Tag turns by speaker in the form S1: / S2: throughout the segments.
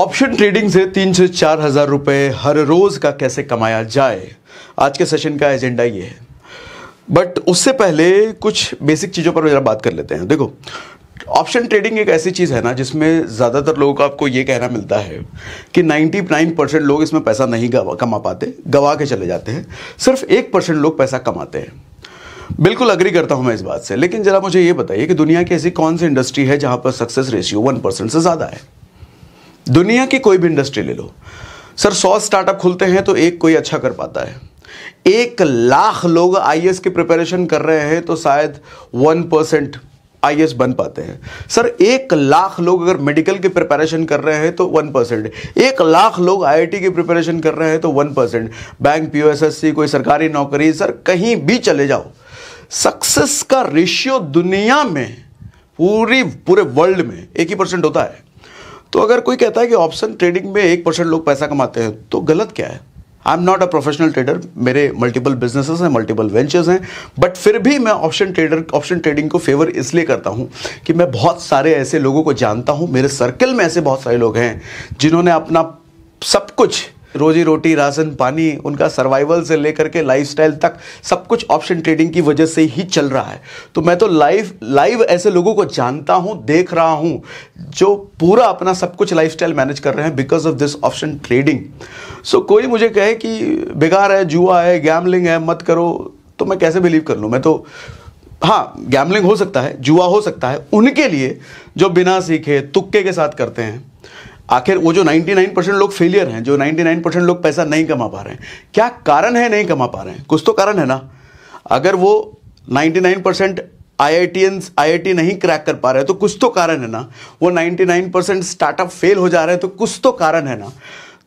S1: Option trading से तीन से चार हज़ार रुपए हर रोज का कैसे कमाया जाए? आज के सेशन का एजेंडा ये है। बट उससे पहले कुछ बेसिक चीज़ों पर जरा बात कर लेते हैं। देखो, ऑप्शन ट्रेडिंग एक ऐसी चीज़ है ना, जिसमें ज़्यादातर लोगों को आपको ये कहना मिलता है कि 99 परसेंट लोग इसमें पैसा नहीं कमा पाते, गवा के चले जाते हैं। सिर्फ़ एक परसेंट लोग पैसा कमाते हैं। बिल्कुल अग्री करता हूँ मैं इस बात से, लेकिन जरा मुझे ये बताइए कि दुनिया की ऐसी कौन सी इंडस्ट्री है जहाँ पर सक्सेस रेशियो वन परसेंट से ज़्यादा है? दुनिया की कोई भी इंडस्ट्री ले लो। सर, सौ स्टार्टअप खुलते हैं तो एक कोई अच्छा कर पाता है। एक लाख लोग आईएएस की प्रिपरेशन कर रहे हैं तो शायद वन परसेंट आईएएस बन पाते हैं। सर, एक लाख लोग अगर मेडिकल की प्रिपरेशन कर रहे हैं तो वन परसेंट एक लाख लोग आईआईटी की प्रिपरेशन कर रहे हैं तो वन परसेंट बैंक पीओएसएससी कोई सरकारी नौकरी, सर, कहीं भी चले जाओ। सक्सेस का रेशियो दुनिया में, पूरी, पूरे वर्ल्ड में एक ही परसेंट होता है। तो अगर कोई कहता है कि ऑप्शन ट्रेडिंग में एक परसेंट लोग पैसा कमाते हैं तो गलत क्या है? I am not a professional trader मेरे मल्टीपल बिजनेसेस हैं मल्टीपल वेंचर्स हैं बट फिर भी मैं ऑप्शन ट्रेडर ऑप्शन ट्रेडिंग को फेवर इसलिए करता हूँ कि मैं बहुत सारे ऐसे लोगों को जानता हूँ, मेरे सर्कल में ऐसे बहुत सारे लोग हैं जिन्होंने अपना सब कुछ रोजी रोटी, राशन, पानी, उनका सर्वाइवल से लेकर के लाइफस्टाइल तक सब कुछ ऑप्शन ट्रेडिंग की वजह से ही चल रहा है। तो मैं तो लाइव लाइव ऐसे लोगों को जानता हूँ, देख रहा हूँ, जो पूरा अपना सब कुछ लाइफस्टाइल मैनेज कर रहे हैं because of this option trading so कोई मुझे कहे कि बेकार है, जुआ है गैमलिंग है, मत करो तो मैं कैसे बिलीव कर लूँ? मैं तो हाँ गैमलिंग हो सकता है, जुआ हो सकता है। उनके लिए जो बिना सीखे, तुक्के के साथ करते हैं आखिर वो जो 99 परसेंट लोग फेलियर हैं, जो 99 परसेंट लोग पैसा नहीं कमा पा रहे हैं, क्या कारण है नहीं कमा पा रहे हैं? कुछ तो कारण है ना। अगर वो 99 परसेंट आई आई नहीं क्रैक कर पा रहे हैं तो कुछ तो कारण है ना। वो 99 परसेंट स्टार्टअप फेल हो जा रहे हैं तो कुछ तो कारण है ना।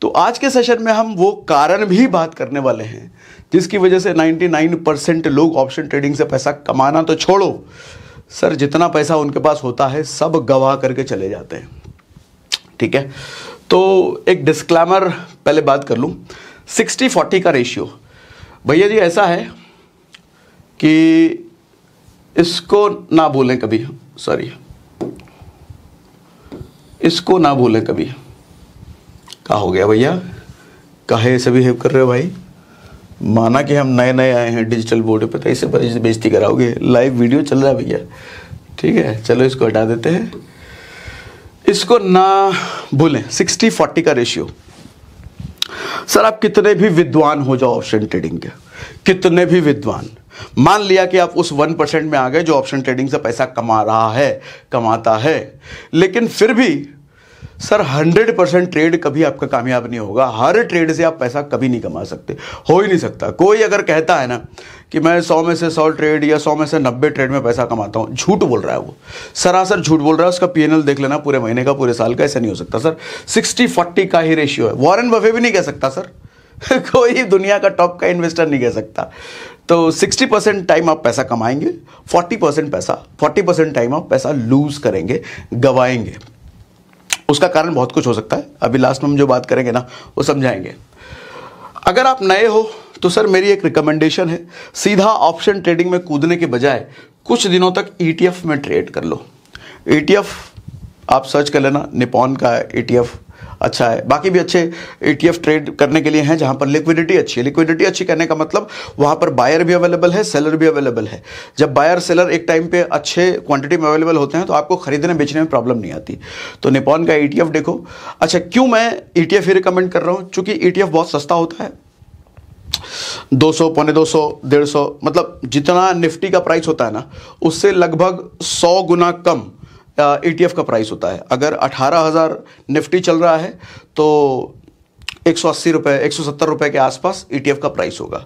S1: तो आज के सेशन में हम वो कारण भी बात करने वाले हैं, जिसकी वजह से 99 परसेंट लोग ऑप्शन ट्रेडिंग से पैसा कमाना तो छोड़ो। सर, जितना पैसा उनके पास होता है, सब गवाह करके चले जाते हैं। ठीक है? तो एक डिस्क्लैमर पहले बात कर लूँ। सिक्सटी फोर्टी का रेशियो भैया जी, ऐसा है कि इसको ना बोलें कभी। सॉरी इसको ना बोलें कभी। कहा हो गया भैया? काहे ऐसे बिहेव कर रहे हो भाई? माना कि हम नए नए आए हैं डिजिटल बोर्ड पे तो ऐसे बेइज्जती कराओगे? लाइव वीडियो चल रहा है भैया। ठीक है, चलो इसको हटा देते हैं। इसको ना भूलें सिक्सटी फोर्टी का रेशियो सर, आप कितने भी विद्वान हो जाओ ऑप्शन ट्रेडिंग के, कितने भी विद्वान। मान लिया कि आप उस वन परसेंट में आ गए जो ऑप्शन ट्रेडिंग से पैसा कमा रहा है, कमाता है, लेकिन फिर भी सर हंड्रेड परसेंट ट्रेड कभी आपका कामयाब नहीं होगा। हर ट्रेड से आप पैसा कभी नहीं कमा सकते। हो ही नहीं सकता। कोई अगर कहता है ना कि मैं सौ में से सौ ट्रेड या सौ में से नब्बे ट्रेड में पैसा कमाता हूँ, झूठ बोल रहा है वो। सरासर झूठ बोल रहा है, उसका पीएनएल देख लेना पूरे महीने का, पूरे साल का, ऐसा नहीं हो सकता। सर सिक्सटी फोर्टी का ही रेशियो है। वॉरेन बफे भी नहीं कह सकता, सर। कोई दुनिया का टॉप का इन्वेस्टर नहीं कह सकता। तो 60 परसेंट टाइम आप पैसा कमाएँगे 40 परसेंट पैसा 40 परसेंट टाइम आप पैसा लूज करेंगे, गवाएँगे। उसका कारण बहुत कुछ हो सकता है। अभी लास्ट में हम जो बात करेंगे ना, वो समझाएँगे। अगर आप नए हो तो सर मेरी एक रिकमेंडेशन है, सीधा ऑप्शन ट्रेडिंग में कूदने के बजाय कुछ दिनों तक ईटीएफ e में ट्रेड कर लो। ईटीएफ e आप सर्च कर लेना निपॉन का ईटीएफ अच्छा है। बाकी भी अच्छे ईटीएफ ट्रेड करने के लिए हैं, जहाँ पर लिक्विडिटी अच्छी है। लिक्विडिटी अच्छी करने का मतलब वहाँ पर बायर भी अवेलेबल है सेलर भी अवेलेबल है। जब बायर सेलर एक टाइम पे अच्छे क्वांटिटी में अवेलेबल होते हैं तो आपको खरीदने, बेचने में प्रॉब्लम नहीं आती। तो निपॉन का ईटीएफ देखो। अच्छा क्यों मैं ईटीएफ ही रिकमेंड कर रहा हूँ? चूँकि ईटीएफ बहुत सस्ता होता है। 200 पौने दो सौ, डेढ़ सौ मतलब जितना निफ्टी का प्राइस होता है ना, उससे लगभग 100 गुना कम ई का प्राइस होता है। अगर अठारह हज़ार निफ्टी चल रहा है तो एक सौ अस्सी रुपये एक सौ सत्तर रुपये के आसपास ई का प्राइस होगा।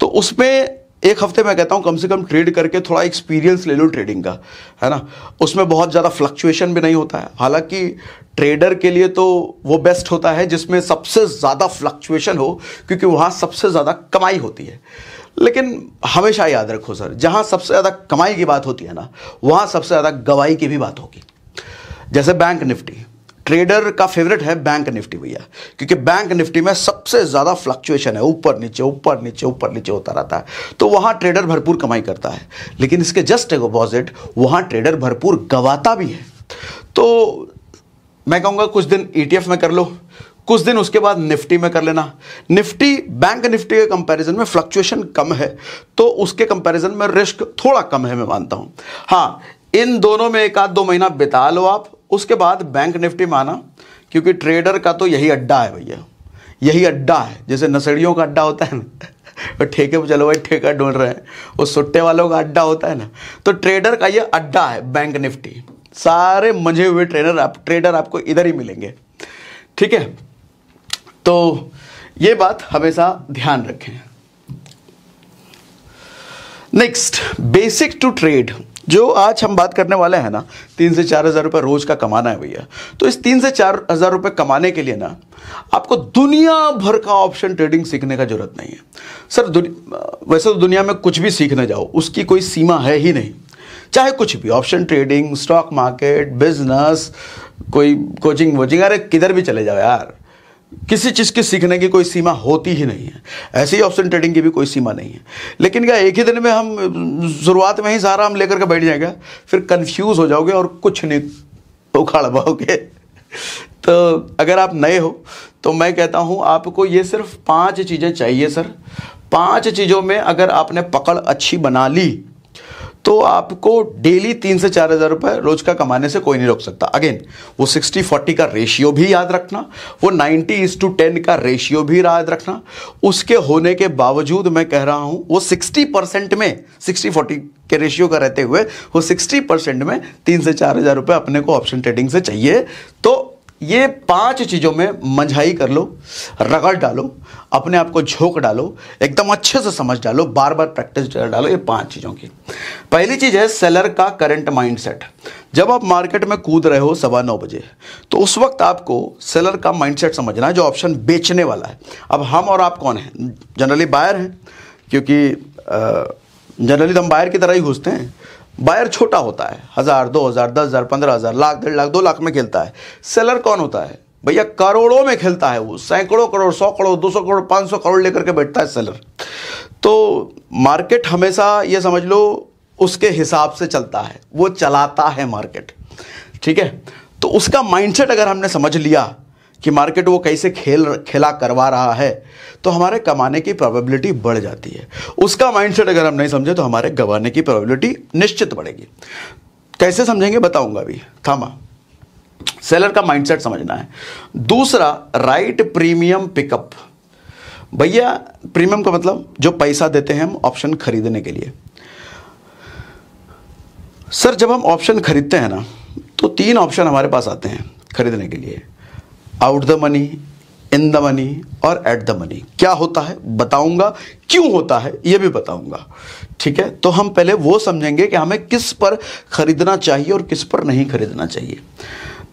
S1: तो उसमें एक हफ़्ते मैं कहता हूँ, कम से कम ट्रेड करके थोड़ा एक्सपीरियंस ले लो ट्रेडिंग का, है ना? उसमें बहुत ज़्यादा फ्लक्चुएशन भी नहीं होता है। हालाँकि ट्रेडर के लिए तो वो बेस्ट होता है, जिसमें सबसे ज़्यादा फ्लक्चुएशन हो, क्योंकि वहाँ सबसे ज़्यादा कमाई होती है। लेकिन हमेशा याद रखो सर, जहाँ सबसे ज़्यादा कमाई की बात होती है ना, वहाँ सबसे ज़्यादा गवाही की भी बात होगी। जैसे बैंक निफ्टी, ट्रेडर का फेवरेट है बैंक निफ्टी भैया, क्योंकि बैंक निफ्टी में सबसे ज़्यादा फ्लक्चुएशन है, ऊपर नीचे ऊपर नीचे ऊपर नीचे होता रहता है। तो वहाँ ट्रेडर भरपूर कमाई करता है, लेकिन इसके जस्ट एक अपोजिट वहाँ ट्रेडर भरपूर गवाता भी है। तो मैं कहूँगा कुछ दिन ईटीएफ में कर लो कुछ दिन उसके बाद निफ्टी में कर लेना। निफ्टी बैंक निफ्टी के कंपैरिजन में फ्लक्चुएशन कम है तो उसके कंपैरिजन में रिस्क थोड़ा कम है, मैं मानता हूँ। हाँ इन दोनों में एक आध दो महीना बिता लो आप, उसके बाद बैंक निफ्टी में आना, क्योंकि ट्रेडर का तो यही अड्डा है भैया। यही अड्डा है, जैसे नसड़ियों का अड्डा होता है ना, ठेके पर चलो भाई, ठेका ढूंढ रहे हैं, वो सुट्टे वालों का अड्डा होता है ना तो ट्रेडर का ये अड्डा है बैंक निफ्टी। सारे मंझे हुए ट्रेनर आप ट्रेडर आपको इधर ही मिलेंगे। ठीक है? तो ये बात हमेशा ध्यान रखें। नेक्स्ट बेसिक टू ट्रेड जो आज हम बात करने वाले हैं ना, तीन से चार हज़ार रुपये रोज़ का कमाना है भैया। तो इस तीन से चार हज़ार रुपये कमाने के लिए ना, आपको दुनिया भर का ऑप्शन ट्रेडिंग सीखने का ज़रूरत नहीं है। सर वैसे तो दुनिया में कुछ भी सीखने जाओ, उसकी कोई सीमा है ही नहीं। चाहे कुछ भी option trading stock market business कोई कोचिंग वोचिंग अरे किधर भी चले जाओ यार। किसी चीज़ की सीखने की कोई सीमा होती ही नहीं है। ऐसे ही ऑप्शन ट्रेडिंग की भी कोई सीमा नहीं है। लेकिन क्या एक ही दिन में हम, शुरुआत में ही सारा हम लेकर के बैठ जाएँगे, फिर कंफ्यूज हो जाओगे और कुछ नहीं उखाड़ पाओगे। तो अगर आप नए हो तो मैं कहता हूँ, आपको ये सिर्फ़ पाँच चीज़ें चाहिए, सर। पाँच चीज़ों में अगर आपने पकड़ अच्छी बना ली तो आपको डेली तीन से चार हज़ार रुपए रोज का कमाने से कोई नहीं रोक सकता। अगेन वो सिक्सटी फोर्टी का रेशियो भी याद रखना, वो नाइन्टी इज़ टू टेन का रेशियो भी याद रखना। उसके होने के बावजूद मैं कह रहा हूँ, वो सिक्सटी परसेंट में सिक्सटी फोर्टी के रेशियो का रहते हुए, वो सिक्सटी परसेंट में तीन से चार हज़ार रुपए अपने को ऑप्शन ट्रेडिंग से चाहिए। तो ये पाँच चीज़ों में मंझाई कर लो, रगड़ डालो, अपने आप को झोंक डालो, एकदम अच्छे से समझ डालो बार बार प्रैक्टिस डालो, ये पाँच चीज़ों की। पहली चीज़ है सेलर का करंट माइंडसेट। जब आप मार्केट में कूद रहे हो सवा नौ बजे तो उस वक्त आपको सेलर का माइंडसेट समझना है, जो ऑप्शन बेचने वाला है। अब हम और आप कौन हैं? जनरली बायर हैं, क्योंकि जनरली तो हम बायर की तरह ही घुसते हैं। बायर छोटा होता है। हज़ार, दो हज़ार, दस हज़ार, पंद्रह हज़ार, लाख, डेढ़ लाख, दो लाख में खेलता है। सेलर कौन होता है? भैया करोड़ों में खेलता है वो। सैकड़ों करोड़, सौ करोड़, दो सौ करोड़, पाँच सौ करोड़ लेकर के बैठता है सेलर तो मार्केट हमेशा ये समझ लो, उसके हिसाब से चलता है। वो चलाता है मार्केट ठीक है? तो उसका माइंडसेट अगर हमने समझ लिया कि मार्केट वो कैसे खेल, खेला करवा रहा है तो हमारे कमाने की प्रोबेबिलिटी बढ़ जाती है। उसका माइंडसेट अगर हम नहीं समझे तो हमारे गंवाने की प्रोबेबिलिटी निश्चित बढ़ेगी। कैसे समझेंगे बताऊँगा अभी। थामा सेलर का माइंडसेट समझना है। दूसरा राइट प्रीमियम पिकअप भैया प्रीमियम का मतलब जो पैसा देते हैं हम ऑप्शन खरीदने के लिए। सर, जब हम ऑप्शन खरीदते हैं ना तो तीन ऑप्शन हमारे पास आते हैं खरीदने के लिए। Out the money in the money और एट द मनी क्या होता है? बताऊँगा। क्यों होता है? ये भी बताऊँगा। ठीक है? तो हम पहले वो समझेंगे कि हमें किस पर खरीदना चाहिए और किस पर नहीं खरीदना चाहिए।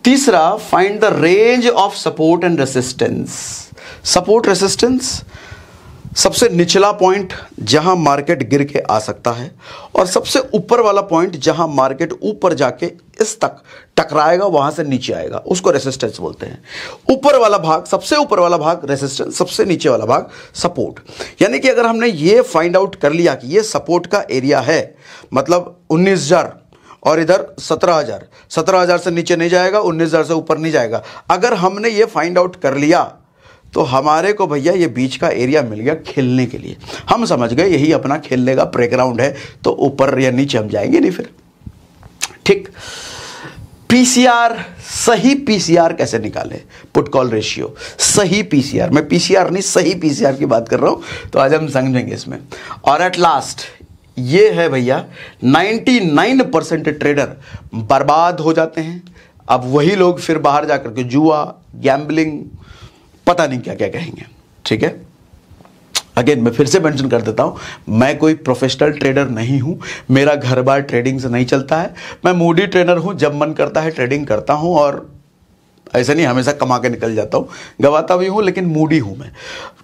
S1: तीसरा find the range of support and resistance support resistance सबसे निचला पॉइंट जहाँ मार्केट गिर के आ सकता है और सबसे ऊपर वाला पॉइंट जहाँ मार्केट ऊपर जाके इस तक टकराएगा, वहाँ से नीचे आएगा। उसको रेसिस्टेंस बोलते हैं। ऊपर वाला भाग, सबसे ऊपर वाला भाग रेसिस्टेंस सबसे नीचे वाला भाग सपोर्ट यानी कि अगर हमने ये फाइंड आउट कर लिया कि ये सपोर्ट का एरिया है मतलब उन्नीस और इधर सत्रह हज़ार। सत्रह हज़ार से नीचे नहीं जाएगा, उन्नीस हज़ार से ऊपर नहीं जाएगा। अगर हमने ये फाइंड आउट कर लिया तो हमारे को भैया ये बीच का एरिया मिल गया खेलने के लिए। हम समझ गए, यही अपना खेलने का प्लेग्राउंड है तो ऊपर या नीचे हम जाएँगे नहीं फिर। ठीक। पीसीआर सही पीसीआर कैसे निकाले? पुट कॉल रेशियो सही पीसीआर मैं पीसीआर नहीं, सही पीसीआर की बात कर रहा हूँ तो आज हम समझेंगे इसमें। और एट लास्ट ये है भैया 99 परसेंट ट्रेडर बर्बाद हो जाते हैं। अब वही लोग फिर बाहर जाकर के जुआ गैम्बलिंग पता नहीं क्या क्या कहेंगे। ठीक है? अगेन मैं फिर से मेंशन कर देता हूँ, मैं कोई प्रोफेशनल ट्रेडर नहीं हूँ, मेरा घर बार ट्रेडिंग से नहीं चलता है। मैं मूडी ट्रेनर हूँ, जब मन करता है ट्रेडिंग करता हूँ और ऐसा नहीं, हमेशा कमा के निकल जाता हूँ। गवाता भी हूँ, लेकिन मूडी हूँ मैं।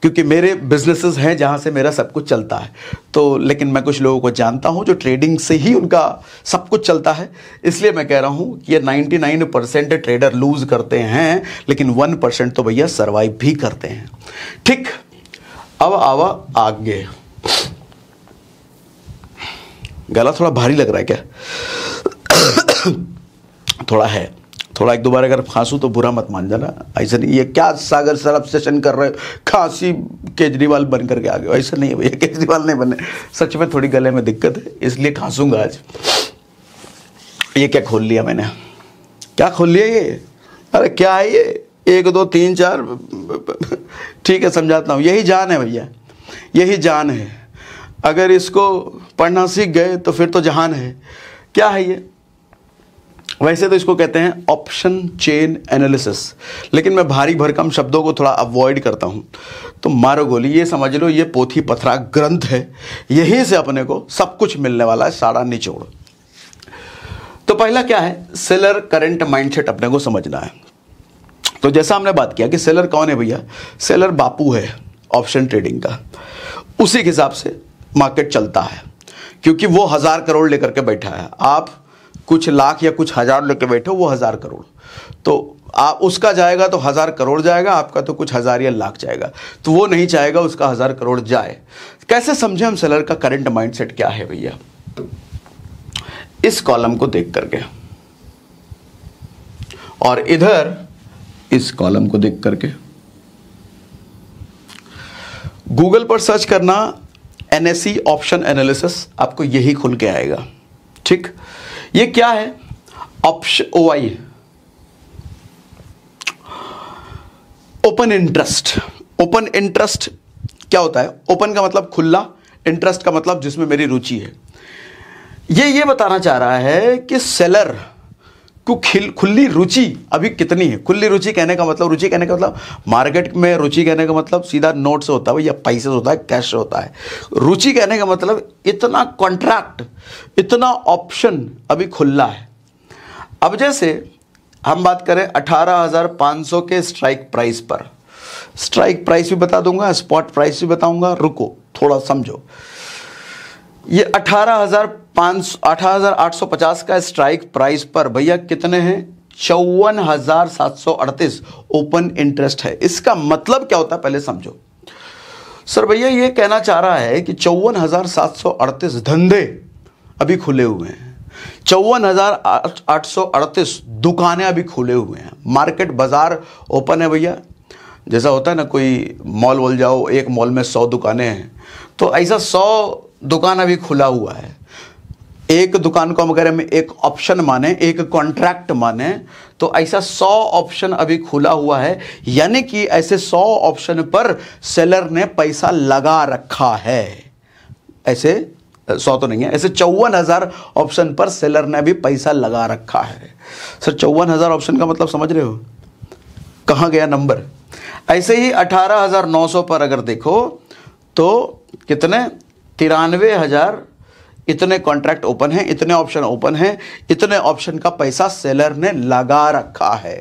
S1: क्योंकि मेरे बिजनेसेस हैं जहाँ से मेरा सब कुछ चलता है। तो लेकिन मैं कुछ लोगों को जानता हूँ जो ट्रेडिंग से ही उनका सब कुछ चलता है। इसलिए मैं कह रहा हूँ कि ये 99 परसेंट ट्रेडर लूज करते हैं, लेकिन वन परसेंट तो भैया सर्वाइव भी करते हैं। ठीक, अब आवा आगे। गला थोड़ा भारी लग रहा है क्या? थोड़ा है। थोड़ा एक दो बार अगर खांसू तो बुरा मत मान जाना। ऐसा नहीं, ये क्या सागर सर अब सेशन कर रहे खांसी केजरीवाल बन करके आ गए ऐसा नहीं है भैया, केजरीवाल नहीं बने। सच में थोड़ी गले में दिक्कत है, इसलिए खांसूँगा आज। ये क्या खोल लिया मैंने? क्या खोल लिया ये? अरे क्या है ये? एक, दो, तीन, चार, ठीक है, समझाता हूँ। यही जान है भैया, यही जान है। अगर इसको पढ़ना सीख गए तो फिर तो जहान है। क्या है ये? वैसे तो इसको कहते हैं ऑप्शन चेन एनालिसिस लेकिन मैं भारी भरकम शब्दों को थोड़ा अवॉइड करता हूँ। तो मारो गोली, ये समझ लो, ये पोथी पथरा ग्रंथ है। यहीं से अपने को सब कुछ मिलने वाला है, सारा निचोड़ तो पहला क्या है? सेलर करंट माइंडसेट अपने को समझना है। तो जैसा हमने बात किया कि सेलर कौन है भैया? सेलर बापू है ऑप्शन ट्रेडिंग का। उसी के हिसाब से मार्केट चलता है, क्योंकि वो हज़ार करोड़ लेकर के बैठा है। आप कुछ लाख या कुछ हज़ार लेकर बैठे हो, वो हज़ार करोड़। तो आप उसका जाएगा तो हज़ार करोड़ जाएगा, आपका तो कुछ हज़ार या लाख जाएगा। तो वो नहीं चाहेगा, उसका हज़ार करोड़ जाए। कैसे समझे हम सेलर का करंट माइंडसेट क्या है भैया? इस कॉलम को देख करके। और इधर, इस कॉलम को देख करके। गूगल पर सर्च करना एनएससी ऑप्शन एनालिसिस आपको यही खुल के आएगा। ठीक? ये क्या है? Option O I open interest open interest क्या होता है? ओपन का मतलब खुला इंटरेस्ट का मतलब जिसमें मेरी रुचि है। ये ये बताना चाह रहा है कि सेलर को खिल, खुली रुचि अभी कितनी है? खुली रुचि कहने का मतलब रुचि कहने का मतलब मार्केट में रुचि कहने का मतलब सीधा नोट से होता है या पैसे से होता है, कैश से होता है। रुचि कहने का मतलब इतना कॉन्ट्रैक्ट इतना ऑप्शन अभी खुला है। अब जैसे हम बात करें अठारह हज़ार पाँच सौ के स्ट्राइक प्राइस पर। स्ट्राइक प्राइस भी बता दूँगा स्पॉट प्राइस भी बताऊँगा। रुको, थोड़ा समझो। ये अठारह हज़ार पाँच का स्ट्राइक प्राइस पर। भैया, कितने हैं? चौवन हज़ार सात सौ अड़तीस ओपन इंटरेस्ट है। इसका मतलब क्या होता है? पहले समझो। सर, भैया, ये कहना चाह रहा है कि चौवन हज़ार सात सौ अड़तीस धंधे अभी खुले हुए हैं। चौवन हज़ार आठ सौ अड़तीस दुकानें अभी खुले हुए हैं। मार्केट बाज़ार ओपन है भैया। जैसा होता है ना, कोई मॉल वॉल जाओ, एक मॉल में सौ दुकानें हैं। तो ऐसा सौ दुकान अभी खुला हुआ है। एक दुकान को हम अगर हम एक ऑप्शन माने, एक कॉन्ट्रैक्ट माने तो ऐसा सौ ऑप्शन अभी खुला हुआ है, यानी कि ऐसे सौ ऑप्शन पर सेलर ने पैसा लगा रखा है। ऐसे, सौ तो नहीं है, ऐसे चौवन हज़ार ऑप्शन पर सेलर ने भी पैसा लगा रखा है। सर, चौवन हज़ार ऑप्शन का मतलब समझ रहे हो? कहाँ गया नंबर ऐसे ही अठारह हज़ार नौ सौ पर अगर देखो तो कितने? तिरानवे हज़ार इतने कॉन्ट्रैक्ट ओपन हैं, इतने ऑप्शन ओपन हैं, इतने ऑप्शन का पैसा सेलर ने लगा रखा है।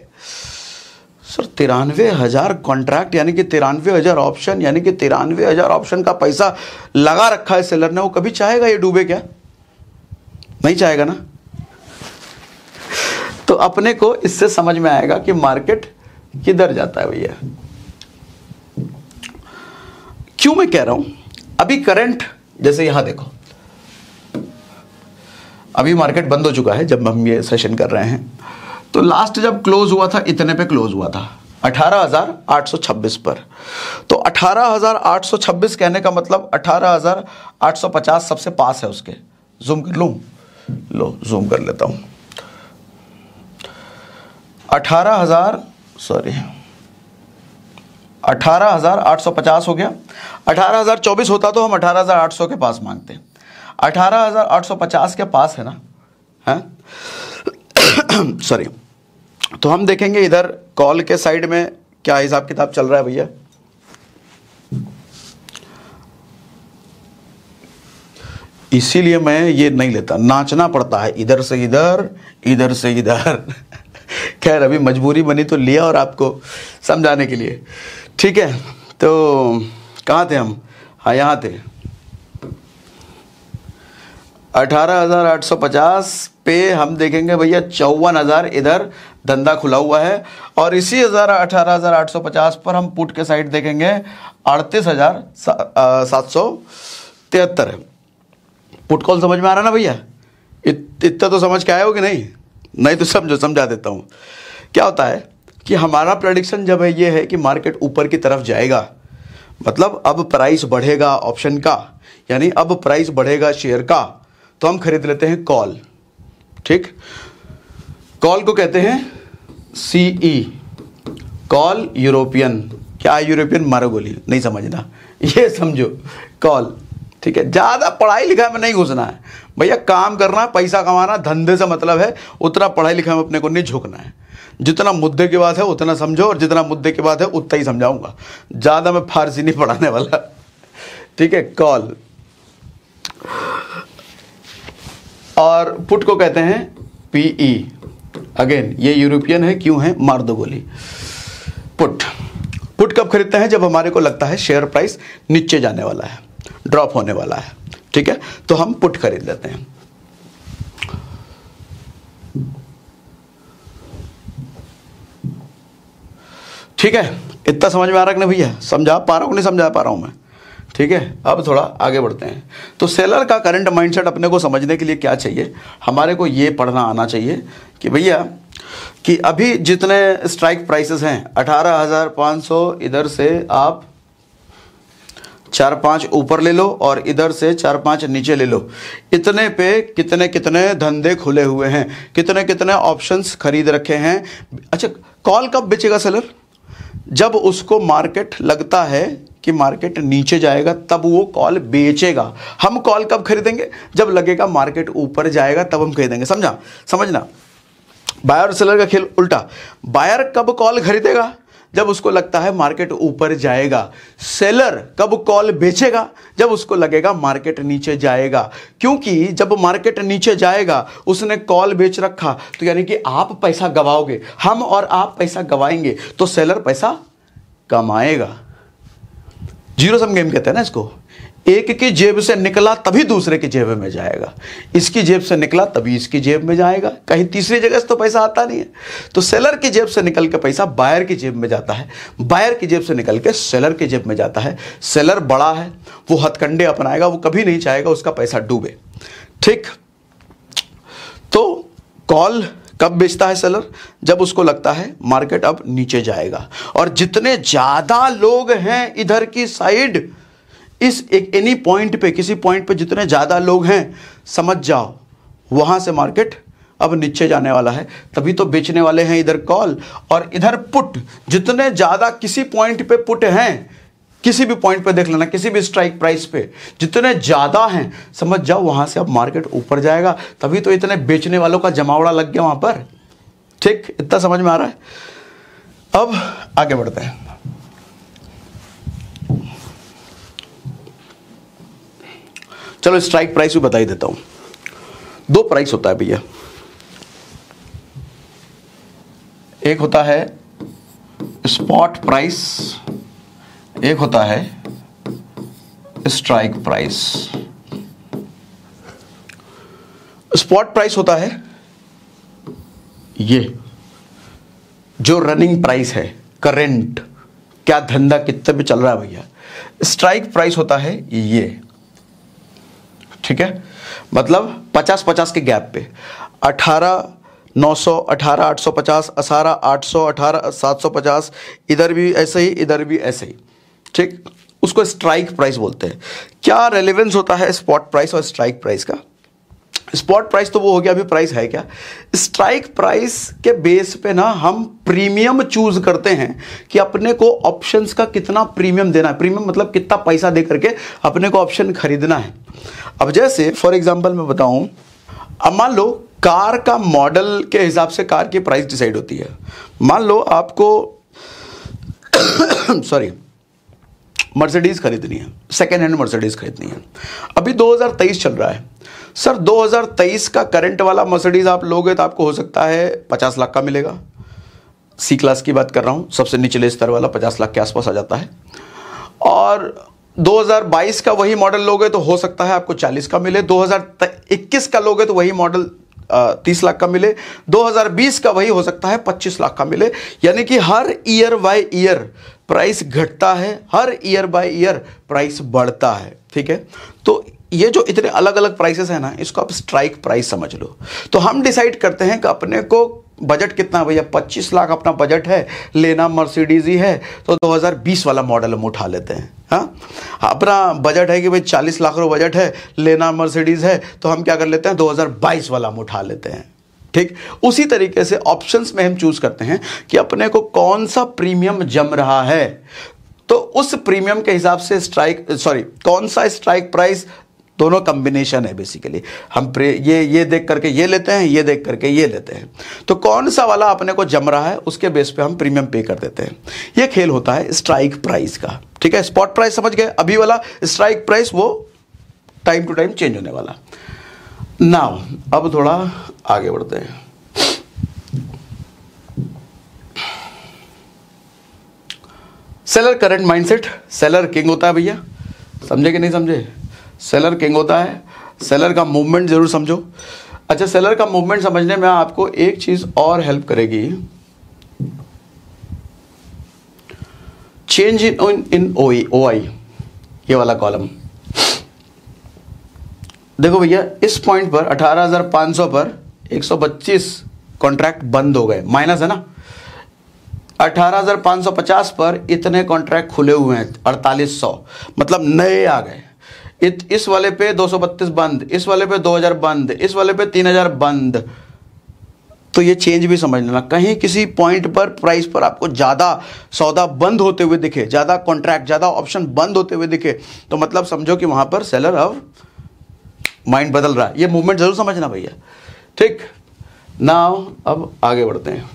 S1: सर, तिरानवे हज़ार कॉन्ट्रैक्ट यानी कि तिरानवे हज़ार ऑप्शन यानी कि तिरानवे हज़ार ऑप्शन का पैसा लगा रखा है सेलर ने, वो कभी चाहेगा ये डूबे क्या? नहीं चाहेगा ना? तो अपने को इससे समझ में आएगा कि मार्केट किधर जाता है भैया। क्यों मैं कह रहा हूँ? अभी करंट जैसे यहाँ देखो अभी मार्केट बंद हो चुका है जब हम ये सेशन कर रहे हैं। तो लास्ट जब क्लोज हुआ था इतने पे क्लोज हुआ था। 18,826 पर। तो 18,826 कहने का मतलब 18,850 सबसे पास है उसके। जूम कर लूँ? लो जूम कर लेता हूँ। 18,000 सॉरी 18,850 हो गया। 18,024 होता तो हम 18,800 के पास मांगते। हैं 18,850 के पास है ना? है? सॉरी तो हम देखेंगे इधर कॉल के साइड में क्या हिसाब किताब चल रहा है भैया। इसीलिए मैं ये नहीं लेता। नाचना पड़ता है इधर से इधर इधर से इधर। खैर अभी मजबूरी बनी तो लिया और आपको समझाने के लिए। ठीक है तो कहाँ थे हम? हाँ यहाँ थे। अठारह हज़ार आठ सौ पचास पे हम देखेंगे भैया चौवन हज़ार इधर धंधा खुला हुआ है। और इसी हज़ार अठारह हज़ार आठ सौ पचास पर हम पुट के साइड देखेंगे अड़तीस हज़ार सात सौ तिहत्तर। पुट कॉल समझ में आ रहा ना भैया? इत, इतना तो समझ के आए हो कि नहीं? नहीं तो समझो समझा देता हूँ। क्या होता है कि हमारा प्रडिक्शन जब है ये है कि मार्केट ऊपर की तरफ़ जाएगा मतलब अब प्राइस बढ़ेगा ऑप्शन का यानी अब प्राइस बढ़ेगा शेयर का तो हम खरीद लेते हैं कॉल। ठीक? कॉल को कहते हैं सीई कॉल यूरोपियन। क्या यूरोपियन? मारो गोली। नहीं समझना। ये समझो। कॉल। ठीक है? ज़्यादा पढ़ाई लिखाई में नहीं घुसना है। भैया, काम करना, पैसा कमाना धंधे से मतलब है, उतना पढ़ाई लिखाई में अपने को नहीं झुकना है। जितना मुद्दे की बात है, उतना समझो, और जितना मुद्दे की बात है, उतना ही समझाऊँगा। ज़्यादा मैं फारसी नहीं पढ़ाने वाला। ठीक है? कॉल। और पुट को कहते हैं पीई अगेन ये यूरोपियन है, क्यों है? मार दो गोली। पुट पुट कब खरीदते हैं? जब हमारे को लगता है शेयर प्राइस नीचे जाने वाला है ड्रॉप होने वाला है। ठीक है? तो हम पुट खरीद लेते हैं। ठीक है? इतना समझ में आ रहा कि नहीं भैया? समझा पा रहा हूँ नहीं समझा पा रहा हूँ मैं? ठीक है? अब थोड़ा आगे बढ़ते हैं। तो सेलर का करंट माइंडसेट अपने को समझने के लिए क्या चाहिए? हमारे को ये पढ़ना आना चाहिए कि भैया, कि अभी जितने स्ट्राइक प्राइसेस हैं, अठारह हज़ार पाँच सौ इधर से आप चार पाँच ऊपर ले लो और इधर से चार पाँच नीचे ले लो। इतने पे कितने कितने धंधे खुले हुए हैं, कितने कितने ऑप्शंस खरीद रखे हैं। अच्छा कॉल कब बेचेगा सेलर जब उसको मार्केट लगता है कि मार्केट नीचे जाएगा, तब वो कॉल बेचेगा। हम कॉल कब खरीदेंगे? जब लगेगा मार्केट ऊपर जाएगा, तब हम खरीदेंगे। समझा? समझना? बायर और सेलर का खेल उल्टा। बायर कब कॉल खरीदेगा? जब उसको लगता है मार्केट ऊपर जाएगा। सेलर कब कॉल बेचेगा? जब उसको लगेगा मार्केट नीचे जाएगा। क्योंकि जब मार्केट नीचे जाएगा, उसने कॉल बेच रखा तो यानी कि आप पैसा गवाओगे। हम और आप पैसा गवाएँगे तो सेलर पैसा कमाएगा। ज़ीरो सम गेम कहते हैं ना इसको। एक की जेब से निकला तभी दूसरे की जेब में जाएगा। इसकी जेब से निकला तभी इसकी जेब में जाएगा। कहीं तीसरी जगह से तो पैसा आता नहीं है। तो सेलर की जेब से निकल के पैसा बायर की जेब में जाता है। बायर की जेब से निकल के सेलर की जेब में जाता है। सेलर बड़ा है, वो हथकंडे अपनाएगा, वो कभी नहीं चाहेगा, उसका पैसा डूबे। ठीक? तो कॉल कब बेचता है सेलर जब उसको लगता है मार्केट अब नीचे जाएगा। और जितने ज़्यादा लोग हैं इधर की साइड इस एक एनी पॉइंट पे, किसी पॉइंट पे जितने ज़्यादा लोग हैं, समझ जाओ, वहाँ से मार्केट अब नीचे जाने वाला है। तभी तो बेचने वाले हैं इधर कॉल और इधर पुट जितने ज़्यादा किसी पॉइंट पे पुट हैं किसी भी पॉइंट पे देख लेना, किसी भी स्ट्राइक प्राइस पे। जितने ज़्यादा हैं, समझ जाओ, वहाँ से अब मार्केट ऊपर जाएगा, तभी तो इतने बेचने वालों का जमावड़ा लग गया वहाँ पर। ठीक, इतना समझ में आ रहा है? अब आगे बढ़ते हैं। चलो स्ट्राइक प्राइस भी बता ही देता हूँ। दो प्राइस होता है भैया। एक होता है स्पॉट प्राइस एक होता है स्ट्राइक प्राइस स्पॉट प्राइस होता है ये, जो रनिंग प्राइस है करेंट क्या धंधा कितने पे चल रहा है भैया? स्ट्राइक प्राइस होता है ये, ठीक है? मतलब पचास पचास के गैप पे। अठारह, नौ सौ, अठारह, आठ सौ पचास, अठारह, आठ सौ, अठारह, सात सौ पचास, इधर भी ऐसे ही, इधर भी ऐसे ही। ठीक? उसको स्ट्राइक प्राइस बोलते हैं। क्या रेलिवेंस होता है स्पॉट प्राइस और स्ट्राइक प्राइस का? स्पॉट प्राइस तो वो हो गया, अभी प्राइस है क्या? स्ट्राइक प्राइस के बेस पे ना हम प्रीमियम चूज़ करते हैं कि अपने को ऑप्शंस का कितना प्रीमियम देना है। प्रीमियम मतलब कितना पैसा दे करके अपने को ऑप्शन खरीदना है। अब जैसे फॉर एग्ज़ाम्पल मैं बताऊँ, अब मान लो, कार का मॉडल के हिसाब से कार की प्राइस डिसाइड होती है। मान लो आपको सॉरी मर्सिडीज खरीदनी है सेकेंड हैंड मर्सिडीज खरीदनी है। अभी 2023 चल रहा है। सर 2023 का करंट वाला मर्सिडीज आप लोगे तो आपको हो सकता है 50 लाख का मिलेगा। सी क्लास की बात कर रहा हूँ, सबसे निचले स्तर वाला 50 लाख के आसपास आ जाता है। और 2022 का वही मॉडल लोगे तो हो सकता है आपको 40 का मिले। 2021 का लोगे तो वही मॉडल तीस लाख का मिले। 2020 का वही हो सकता है 25 लाख का मिले। यानी कि हर ईयर बाय ईयर प्राइस घटता है, हर ईयर बाय ईयर प्राइस बढ़ता है, ठीक है? तो ये जो इतने अलग अलग प्राइसेस हैं ना, इसको आप स्ट्राइक प्राइस समझ लो। तो हम डिसाइड करते हैं कि अपने को बजट कितना भैया? 25 लाख अपना बजट है, लेना मर्सिडीज ही है तो 2020 वाला मॉडल हम उठा लेते हैं हाँ? अपना बजट है कि भाई 40 लाख रुपये बजट है, लेना मर्सिडीज है तो हम क्या कर लेते हैं? 2022 वाला हम उठा लेते हैं। ठीक? उसी तरीके से ऑप्शंस में हम चूज़ करते हैं कि अपने को कौन सा प्रीमियम जम रहा है। तो उस प्रीमियम के हिसाब से स्ट्राइक सॉरी कौन सा स्ट्राइक प्राइस दोनों कॉम्बिनेशन है बेसिकली हम ये ये देख करके ये लेते हैं, ये देख करके ये लेते हैं। तो कौन सा वाला अपने को जम रहा है, उसके बेस पे हम प्रीमियम पे कर देते हैं। ये खेल होता है स्ट्राइक प्राइस का। ठीक है? स्पॉट प्राइस समझ गए? अभी वाला स्ट्राइक प्राइस वो टाइम टू टाइम चेंज होने वाला। नाउ अब थोड़ा आगे बढ़ते हैं। Seller current mindset seller king होता है भैया। समझे कि नहीं समझे? सेलर किंग होता है। सेलर का मूवमेंट ज़रूर समझो। अच्छा सेलर का मूवमेंट समझने में आपको एक चीज़ और हेल्प करेगी। चेंज इन इन ओ आई ये वाला कॉलम देखो भैया इस पॉइंट पर 18,500 पर 125 कॉन्ट्रैक्ट बंद हो गए। माइनस है ना? 18,550 पर इतने कॉन्ट्रैक्ट खुले हुए हैं 4800 मतलब नए आ गए। इत, इस वाले पे 232 बंद इस वाले पे 2000 बंद इस वाले पे 3000 बंद। तो ये चेंज भी समझ लेना। कहीं किसी पॉइंट पर प्राइस पर आपको ज़्यादा सौदा बंद होते हुए दिखे ज़्यादा कॉन्ट्रैक्ट ज़्यादा ऑप्शन बंद होते हुए दिखे तो मतलब समझो कि वहाँ पर सेलर अब माइंड बदल रहा है। ये मूवमेंट ज़रूर समझना भैया। ठीक। नाउ अब आगे बढ़ते हैं।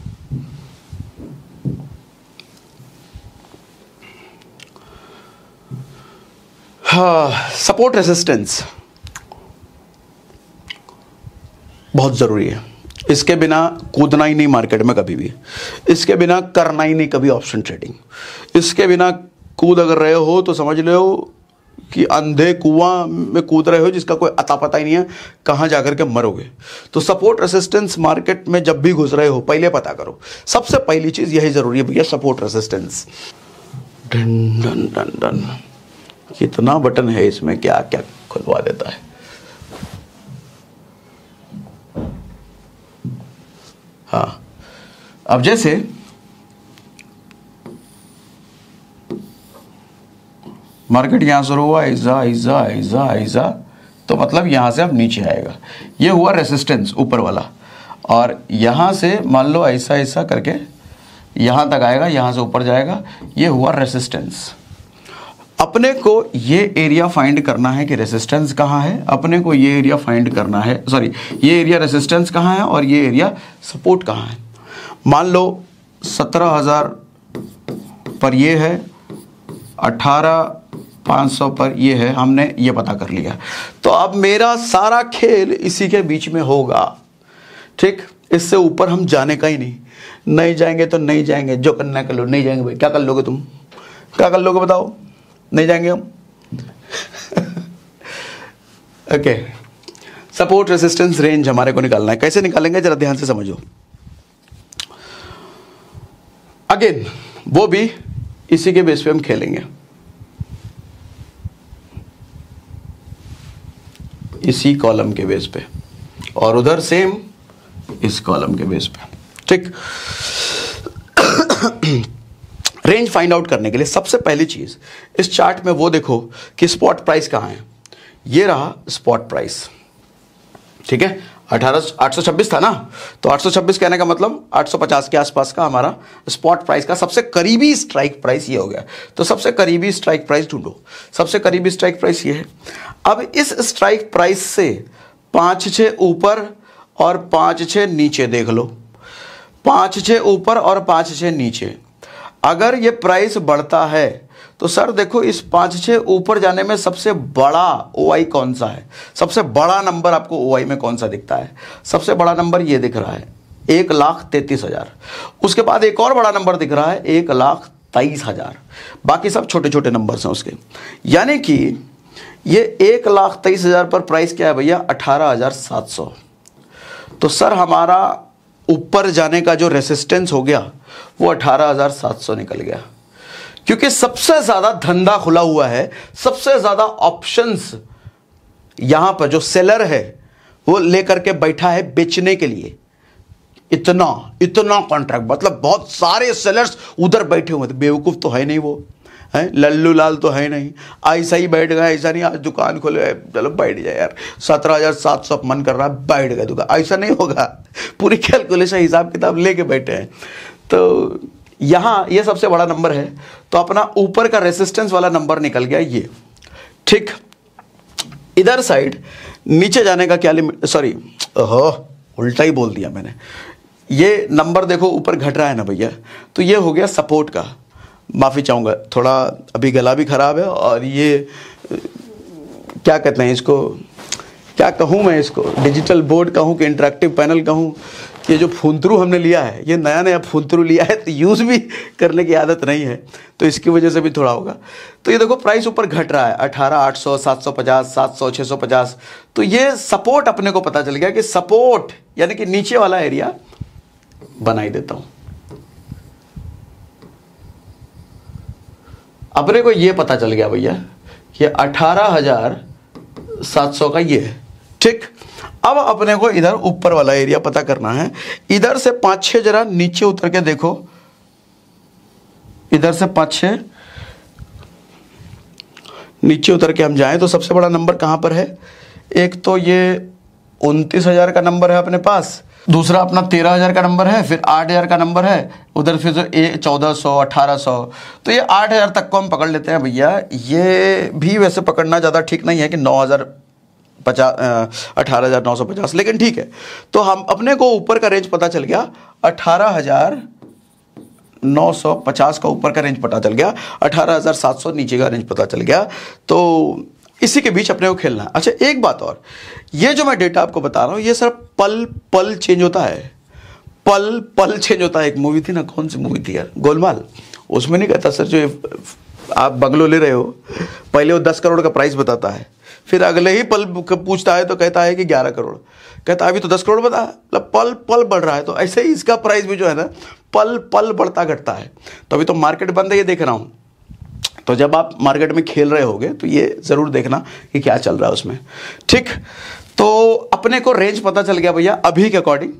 S1: सपोर्ट रेसिस्टेंस बहुत ज़रूरी है। इसके बिना कूदना ही नहीं मार्केट में कभी भी। इसके बिना करना ही नहीं कभी ऑप्शन ट्रेडिंग इसके बिना कूद अगर रहे हो तो समझ लो कि अंधे कुआँ में कूद रहे हो जिसका कोई अता पता ही नहीं है, कहाँ जाकर के मरोगे? तो सपोर्ट रेसिस्टेंस मार्केट में जब भी घुस रहे हो, पहले पता करो। सबसे पहली चीज़ यही ज़रूरी है भैया support resistance done done done done. कितना बटन है इसमें क्या क्या खुलवा देता है। हाँ। अब जैसे मार्केट यहाँ शुरू हुआ ऐसा ऐसा ऐसा ऐसा तो मतलब यहाँ से अब नीचे आएगा। ये हुआ रेसिस्टेंस ऊपर वाला। और यहाँ से मान लो ऐसा ऐसा करके यहाँ तक आएगा, यहाँ से ऊपर जाएगा। ये हुआ रेसिस्टेंस अपने को ये एरिया फाइंड करना है कि रेसिस्टेंस कहाँ है। अपने को ये एरिया फाइंड करना है। सॉरी ये एरिया रेसिस्टेंस कहाँ है और ये एरिया सपोर्ट कहाँ है। मान लो सत्रह हज़ार पर ये है, अठारह पाँच सौ पर ये है, हमने ये पता कर लिया। तो अब मेरा सारा खेल इसी के बीच में होगा। ठीक? इससे ऊपर हम जाने का ही नहीं। नहीं जाएँगे तो नहीं जाएँगे। जो करना कर लो। नहीं जाएँगे भाई, क्या कर लोगे तुम? क्या कर लोगे बताओ? नहीं जाएँगे हम? ओके सपोर्ट रेसिस्टेंस रेंज हमारे को निकालना है। कैसे निकालेंगे? जरा ध्यान से समझो। अगेन वो भी इसी के बेस पे हम खेलेंगे। इसी कॉलम के बेस पे। और उधर सेम इस कॉलम के बेस पे। ठीक। रेंज फाइंड आउट करने के लिए सबसे पहली चीज़, इस चार्ट में वो देखो कि स्पॉट प्राइस कहाँ है। ये रहा स्पॉट प्राइस। ठीक है? अठारह, आठ सौ छब्बीस था ना? तो आठ सौ छब्बीस कहने का मतलब आठ सौ पचास के आसपास का हमारा स्पॉट प्राइस का सबसे करीबी स्ट्राइक प्राइस ये हो गया। तो सबसे करीबी स्ट्राइक प्राइस ढूंढो। सबसे करीबी स्ट्राइक प्राइस ये है। अब इस स्ट्राइक प्राइस से पाँच छः ऊपर और पाँच छः नीचे देख लो। पाँच छः ऊपर और पाँच छः नीचे। अगर ये प्राइस बढ़ता है तो सर देखो, इस पाँच छः ऊपर जाने में सबसे बड़ा ओ कौन सा है? सबसे बड़ा नंबर आपको ओआई में कौन सा दिखता है? सबसे बड़ा नंबर ये दिख रहा है, एक लाख तैतीस हज़ार। उसके बाद एक और बड़ा नंबर दिख रहा है, एक लाख तेईस हज़ार। बाकी सब छोटे छोटे नंबर हैं उसके। यानी कि ये एक लाख तेईस हज़ार पर प्राइस क्या है भैया? अठारह हज़ार सात सौ। तो सर हमारा ऊपर जाने का जो रेसिस्टेंस हो गया, वो अठारह हज़ार सात सौ निकल गया। क्योंकि सबसे ज़्यादा धंधा खुला हुआ है, सबसे ज़्यादा ऑप्शंस यहाँ पर जो सेलर है, वो लेकर के बैठा है बेचने के लिए। इतना इतना कॉन्ट्रैक्ट मतलब बहुत सारे सेलर्स उधर बैठे हुए थे बेवकूफ़ तो है नहीं वो, है? लल्लू लाल तो है नहीं। ऐसा ही बैठ गया, ऐसा नहीं, आज दुकान खोले, चलो बैठ जाए यार। सत्रह हज़ार सात सौ मन कर रहा है, बैठ गए दुकान। ऐसा नहीं होगा। पूरी कैलकुलेशन हिसाब किताब लेके बैठे हैं। तो यहाँ ये सबसे बड़ा नंबर है तो अपना ऊपर का रेसिस्टेंस वाला नंबर निकल गया ये। ठीक। इधर साइड नीचे जाने का क्या लिमिट सॉरी उल्टा ही बोल दिया मैंने। ये नंबर देखो, ऊपर घट रहा है ना भैया? तो ये हो गया सपोर्ट का। माफ़ी चाहूँगा, थोड़ा अभी गला भी ख़राब है और ये, क्या कहते हैं इसको, क्या कहूँ मैं इसको? डिजिटल बोर्ड कहूँ कि इंटरेक्टिव पैनल कहूँ? ये जो फूंतरू हमने लिया है, ये नया नया फूंतरू लिया है तो यूज़ भी करने की आदत नहीं है तो इसकी वजह से भी थोड़ा होगा। तो ये देखो प्राइस ऊपर घट रहा है, अठारह, आठ सौ, सात सौ पचास, सात सौ छः सौ पचास। तो ये सपोर्ट अपने को पता चल गया कि सपोर्ट यानी कि नीचे वाला एरिया बनाई देता हूँ। अपने को ये पता चल गया भैया कि अठारह हज़ार सात सौ का ये है। ठीक? अब अपने को इधर ऊपर वाला एरिया पता करना है। इधर से पाँच छह जरा नीचे उतर के देखो। इधर से पाँच छह, नीचे उतर के हम जाएँ तो सबसे बड़ा नंबर कहाँ पर है? एक तो ये उनतीस हज़ार का नंबर है अपने पास, दूसरा अपना तेरह हज़ार का नंबर है, फिर आठ हज़ार का नंबर है, उधर फिर जो ए चौदह सौ, अठारह सौ। तो ये आठ हज़ार तक को हम पकड़ लेते हैं भैया। ये भी वैसे पकड़ना ज़्यादा ठीक नहीं है कि नौ हज़ार पचास अठारह हज़ार नौ सौ पचास, लेकिन ठीक है। तो हम अपने को ऊपर का रेंज पता चल गया, अठारह हज़ार नौ सौ पचास का ऊपर का रेंज पता चल गया, अठारह हज़ार सात सौ नीचे का रेंज पता चल गया। तो इसी के बीच अपने को खेलना है। अच्छा एक बात और, ये जो मैं डेटा आपको बता रहा हूँ, ये सर पल पल चेंज होता है। पल पल चेंज होता है। एक मूवी थी ना, कौन सी मूवी थी यार? गोलमाल। उसमें नहीं कहता, सर, जो आप बंगलो ले रहे हो, पहले वो दस करोड़ का प्राइस बताता है। फिर अगले ही पल पूछता है तो कहता है कि ग्यारह करोड़। कहता है, अभी तो दस करोड़ बता। मतलब पल पल बढ़ रहा है। तो ऐसे ही इसका प्राइस भी जो है ना, पल पल बढ़ता घटता है। तो अभी तो मार्केट बंद है, ये देख रहा हूँ। तो जब आप मार्केट में खेल रहे होगे तो ये ज़रूर देखना कि क्या चल रहा है उसमें। ठीक तो अपने को रेंज पता चल गया भैया, अभी के अकॉर्डिंग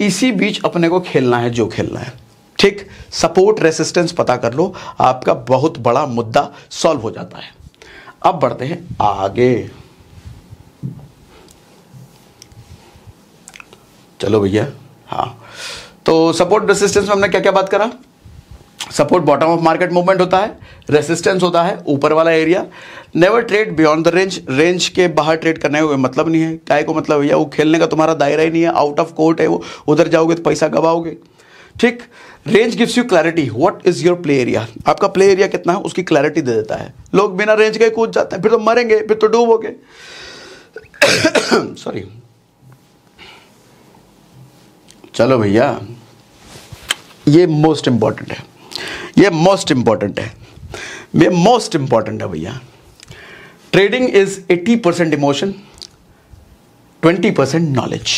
S1: इसी बीच अपने को खेलना है, जो खेलना है। ठीक सपोर्ट रेसिस्टेंस पता कर लो, आपका बहुत बड़ा मुद्दा सॉल्व हो जाता है। अब बढ़ते हैं आगे। चलो भैया हाँ। तो सपोर्ट रेसिस्टेंस में हमने क्या क्या बात करा? Support bottom of market movement होता है रेसिस्टेंस होता है, ऊपर वाला area never trade beyond the range range के बाहर ट्रेड करने हुए मतलब नहीं है। काय को मतलब भैया? वो खेलने का तुम्हारा दायरा ही नहीं है। आउट ऑफ़ कोर्ट है वो। उधर जाओगे तो पैसा गवाओगे। ठीक? Range gives you clarity what is your play area आपका प्ले एरिया कितना है? उसकी क्लैरिटी दे देता है। लोग बिना रेंज के कूद जाते हैं, फिर तो मरेंगे, फिर तो डूबोगे। सॉरी चलो भैया, ये मोस्ट इंपॉर्टेंट है। ये मोस्ट इंपॉर्टेंट है। ये मोस्ट इंपॉर्टेंट है भैया। Trading is 80 percent emotion 20 percent knowledge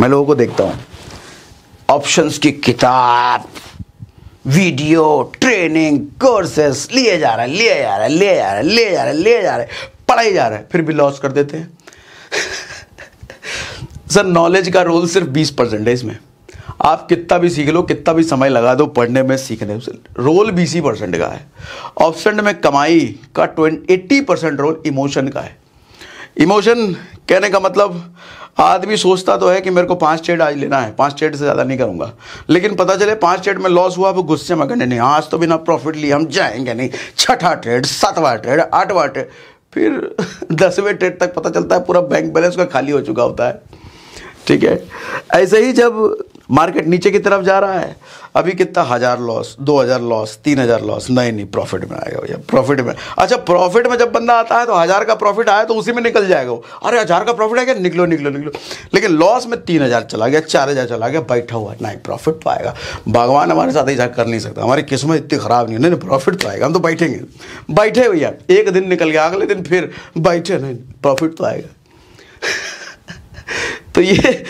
S1: मैं लोगों को देखता हूँ। ऑप्शंस की किताब वीडियो ट्रेनिंग कोर्सेस लिए जा रहा लिए जा रहा लिए जा रहा लिए जा रहा लिए जा रहा पढ़ाई जा रहा है, फिर भी लॉस कर देते हैं। सर नॉलेज का रोल सिर्फ़ 20 परसेंट है इसमें। आप कितना भी सीख लो, कितना भी समय लगा दो पढ़ने में, सीखने में रोल बीस परसेंट का है। ऑप्शन में कमाई का twenty eighty percent role emotion का है। इमोशन कहने का मतलब आदमी सोचता तो है कि मेरे को पाँच ट्रेड आज लेना है, पाँच ट्रेड से ज़्यादा नहीं करूँगा। लेकिन पता चले, पाँच ट्रेड में लॉस हुआ वो गुस्से में करने नहीं। आज तो बिना प्रॉफिट लिए हम जाएँगे नहीं। छठा ट्रेड सातवां ट्रेड आठवां ट्रेड फिर दसवें ट्रेड तक पता चलता है, पूरा बैंक बैलेंस का खाली हो चुका होता है। ठीक है? ऐसे ही जब मार्केट नीचे की तरफ़ जा रहा है। अभी कितना? हज़ार लॉस दो हज़ार लॉस तीन हज़ार लॉस नहीं नहीं प्रॉफिट में आएगा भैया प्रॉफिट में। अच्छा प्रॉफिट में जब बंदा आता है तो हज़ार का प्रॉफिट आया तो उसी में निकल जाएगा वो। अरे, हज़ार का प्रॉफिट आएगा निकलो निकलो निकलो। लेकिन लॉस में तीन हज़ार चला गया, चार हज़ार चला गया, बैठा हुआ। नहीं प्रॉफिट तो आएगा। भगवान हमारे साथ ऐसा कर नहीं सकता। हमारी किस्मत इतनी ख़राब नहीं है। नहीं प्रॉफिट तो आएगा, हम तो बैठेंगे। बैठे भैया एक दिन निकल गया, अगले दिन फिर बैठे। नहीं प्रॉफिट तो आएगा। तो ये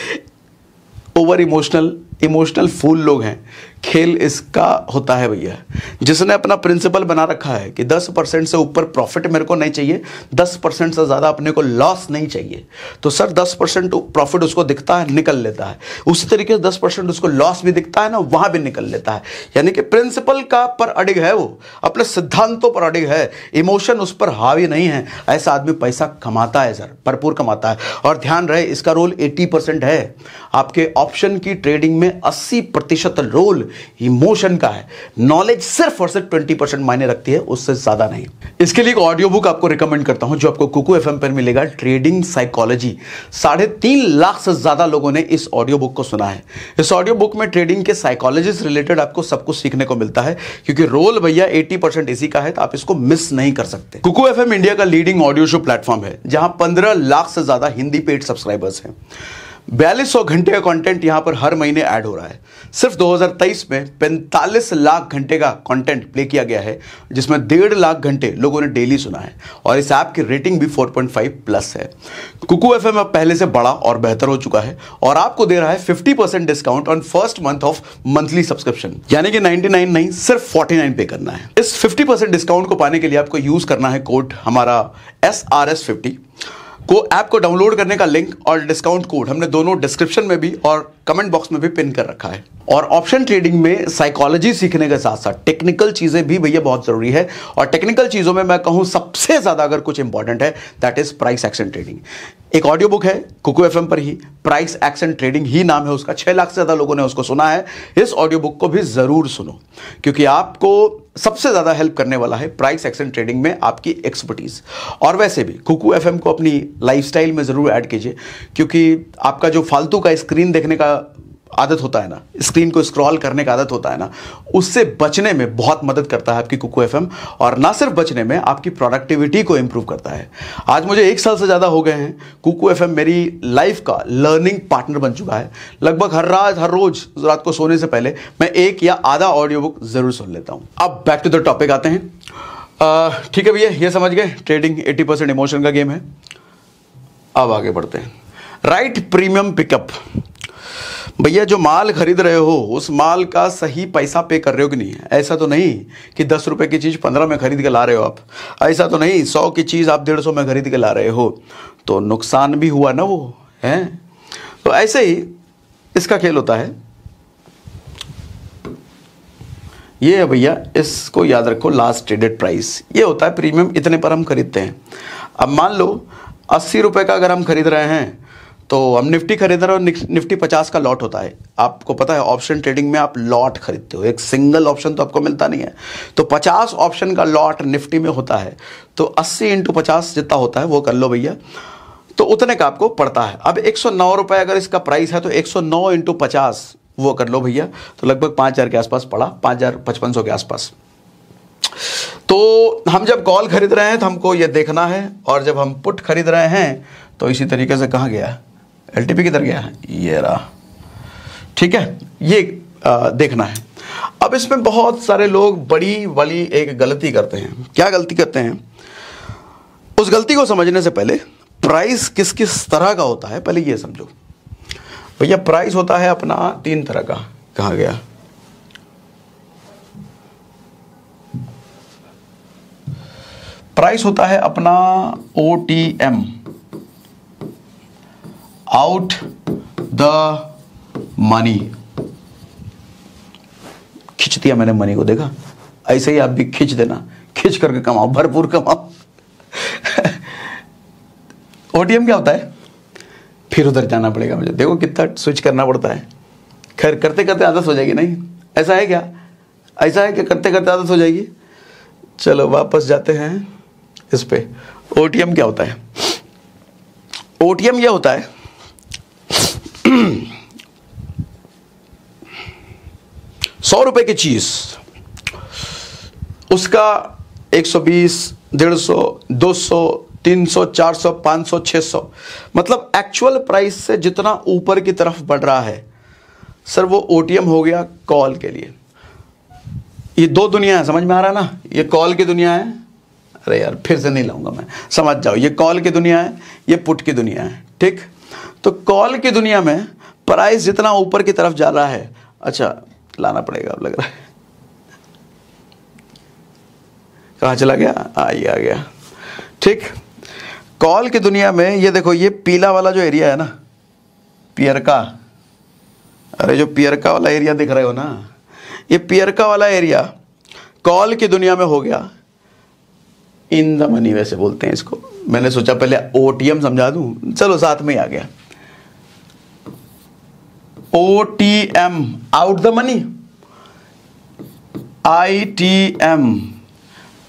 S1: ओवर इमोशनल इमोशनल फूल लोग हैं। खेल इसका होता है भैया। जिसने अपना प्रिंसिपल बना रखा है कि 10 परसेंट से ऊपर प्रॉफिट मेरे को नहीं चाहिए 10 परसेंट से ज़्यादा अपने को लॉस नहीं चाहिए। तो सर 10 परसेंट प्रॉफिट उसको दिखता है, निकल लेता है। उसी तरीके से 10 परसेंट उसको लॉस भी दिखता है ना, वहाँ भी निकल लेता है। यानी कि प्रिंसिपल का पर अडिग है वो, अपने सिद्धांतों पर अडिग है। इमोशन उस पर हावी नहीं है। ऐसा आदमी पैसा कमाता है सर, भरपूर कमाता है। और ध्यान रहे, इसका रोल एट्टी है। आपके ऑप्शन की ट्रेडिंग में अस्सी प्रतिशत रोल इमोशन का है। नॉलेज सिर्फ़ और सिर्फ़ ट्वेंटी परसेंट मायने रखती है, उससे ज़्यादा नहीं। इसके लिए एक ऑडियो बुक आपको रिकमेंड करता हूँ, जो आपको कुकू एफ़ पर मिलेगा ट्रेडिंग साइकोलॉजी साढ़े तीन लाख से ज़्यादा लोगों ने इस ऑडियो बुक को सुना है। इस ऑडियो बुक में ट्रेडिंग के साइकोलॉजी रिलेटेड आपको सब कुछ सीखने को मिलता है, क्योंकि रोल भैया एट्टी परसेंट इसी का है तो आप इसको मिस नहीं कर सकते। कुकू एफ़ इंडिया का लीडिंग ऑडियो शो प्लेटफॉर्म है, जहाँ पंद्रह लाख से ज़्यादा हिंदी पेड सब्सक्राइबर्स हैं। बयालीस सौ घंटे का कंटेंट यहाँ पर हर महीने ऐड हो रहा है। सिर्फ़ 2023 में 45 लाख घंटे का कंटेंट प्ले किया गया है, जिसमें डेढ़ लाख घंटे लोगों ने डेली सुना है और इस ऐप की रेटिंग भी 4.5 प्लस है। कुकू एफ़ अब पहले से बड़ा और बेहतर हो चुका है और आपको दे रहा है 50% discount on first month of monthly subscription यानी कि 99 नहीं, सिर्फ़ 49 पे करना है। इस 50% डिस्काउंट को पाने के लिए आपको यूज़ करना है कोड हमारा एस आर एस फिफ्टी को ऐप को डाउनलोड करने का लिंक और डिस्काउंट कोड हमने दोनों डिस्क्रिप्शन में भी और कमेंट बॉक्स में भी पिन कर रखा है। और ऑप्शन ट्रेडिंग में साइकोलॉजी सीखने के साथ साथ टेक्निकल चीज़ें भी भैया बहुत ज़रूरी है। और टेक्निकल चीज़ों में मैं कहूँ सबसे ज़्यादा अगर कुछ इंपॉर्टेंट है that is price action trading एक ऑडियो बुक है कुकू एफ़ पर ही प्राइस एक्शन ट्रेडिंग ही नाम है उसका, छह लाख से ज़्यादा लोगों ने उसको सुना है। इस ऑडियो बुक को भी ज़रूर सुनो, क्योंकि आपको सबसे ज़्यादा हेल्प करने वाला है प्राइस एक्शन ट्रेडिंग में आपकी एक्सपर्टीज और वैसे भी कुकू एफएम को अपनी लाइफस्टाइल में ज़रूर ऐड कीजिए, क्योंकि आपका जो फालतू का स्क्रीन देखने का आदत होता है ना स्क्रीन को स्क्रॉल करने का आदत होता है ना, उससे बचने में बहुत मदद करता है आपकी कुकू एफएम और ना सिर्फ़ बचने में, आपकी प्रोडक्टिविटी को इंप्रूव करता है। आज मुझे एक साल से ज़्यादा हो गए हैं, कुकू एफएम मेरी लाइफ का लर्निंग पार्टनर बन चुका है। लगभग हर रात, हर रोज, रात को सोने से पहले मैं एक या आधा ऑडियो बुक ज़रूर सुन लेता हूँ। अब बैक टू द टॉपिक आते हैं। ठीक है भैया, ये समझ गए ट्रेडिंग एट्टी परसेंट इमोशन का गेम है। अब आगे बढ़ते हैं। Right premium pickup. भैया, जो माल खरीद रहे हो, उस माल का सही पैसा पे कर रहे हो कि नहीं? ऐसा तो नहीं कि दस रुपए की चीज़ पंद्रह में खरीद के ला रहे हो आप। ऐसा तो नहीं, सौ की चीज़ आप डेढ़ सौ में खरीद के ला रहे हो। तो नुकसान भी हुआ ना वो, है? तो ऐसे ही इसका खेल होता है। ये है भैया, इसको याद रखो लास्ट ट्रेडेड प्राइस ये होता है प्रीमियम इतने पर हम खरीदते हैं। अब मान लो, अस्सी रुपए का अगर हम खरीद रहे हैं तो हम निफ्टी खरीद रहे हो निफ्टी पचास का लॉट होता है। आपको पता है, ऑप्शन ट्रेडिंग में आप लॉट खरीदते हो। एक सिंगल ऑप्शन तो आपको मिलता नहीं है। तो पचास ऑप्शन का लॉट निफ्टी में होता है। तो अस्सी इंटू पचास जितना होता है, वो कर लो भैया। तो उतने का आपको पड़ता है। अब एक सौ अगर इसका प्राइस है तो एक सौ नौ इंटू पचास वो कर लो भैया। तो लगभग पाँच हज़ार के आसपास पड़ा। पाँच हज़ार पचपन सौ के आसपास। तो हम जब कॉल खरीद रहे हैं तो हमको ये देखना है। और जब हम पुट खरीद रहे हैं तो इसी तरीके से कहाँ गया एल किधर गया ये रहा। ठीक है? ये आ, देखना है। अब इसमें बहुत सारे लोग बड़ी वाली एक गलती करते हैं। क्या गलती करते हैं? उस गलती को समझने से पहले प्राइस किस किस तरह का होता है पहले ये समझो। भैया प्राइस होता है अपना तीन तरह का। कहा गया? प्राइस होता है अपना O T M out the money खिंच दिया मैंने मनी को, देखा? ऐसे ही आप भी खींच देना। खींच करके कमाओ, भरपूर कमाओ। ओटीएम क्या होता है? फिर उधर जाना पड़ेगा मुझे। देखो कितना स्विच करना पड़ता है। खैर करते करते आदत हो जाएगी, नहीं? ऐसा है क्या? ऐसा है कि करते करते आदत हो जाएगी? चलो, वापस जाते हैं इस पे। ओटीएम क्या होता है? ओटीएम यह होता है सौ रुपए की चीज़। उसका 120, 150, 200, 300, 400, 500, 600 मतलब एक्चुअल प्राइस से जितना ऊपर की तरफ़ बढ़ रहा है सर वो ओटीएम हो गया कॉल के लिए। ये दो दुनिया है समझ में आ रहा है ना? ये कॉल की दुनिया है। अरे यार फिर से नहीं लाऊँगा मैं। समझ जाओ ये कॉल की दुनिया है ये पुट की दुनिया है ठीक? तो कॉल की दुनिया में प्राइस जितना ऊपर की तरफ़ जा रहा है अच्छा लाना पड़ेगा अब लग रहा है। कहाँ चला गया? आई आ गया। ठीक, कॉल की दुनिया में ये देखो, ये पीला वाला जो एरिया है ना, पियरका, अरे जो पियरका वाला एरिया दिख रहे हो ना, ये पियरका वाला एरिया कॉल की दुनिया में हो गया। इन द मनी वैसे बोलते हैं इसको। मैंने सोचा पहले ओटीएम समझा दूँ। चलो साथ में ही आ गया। O T M out the money I T M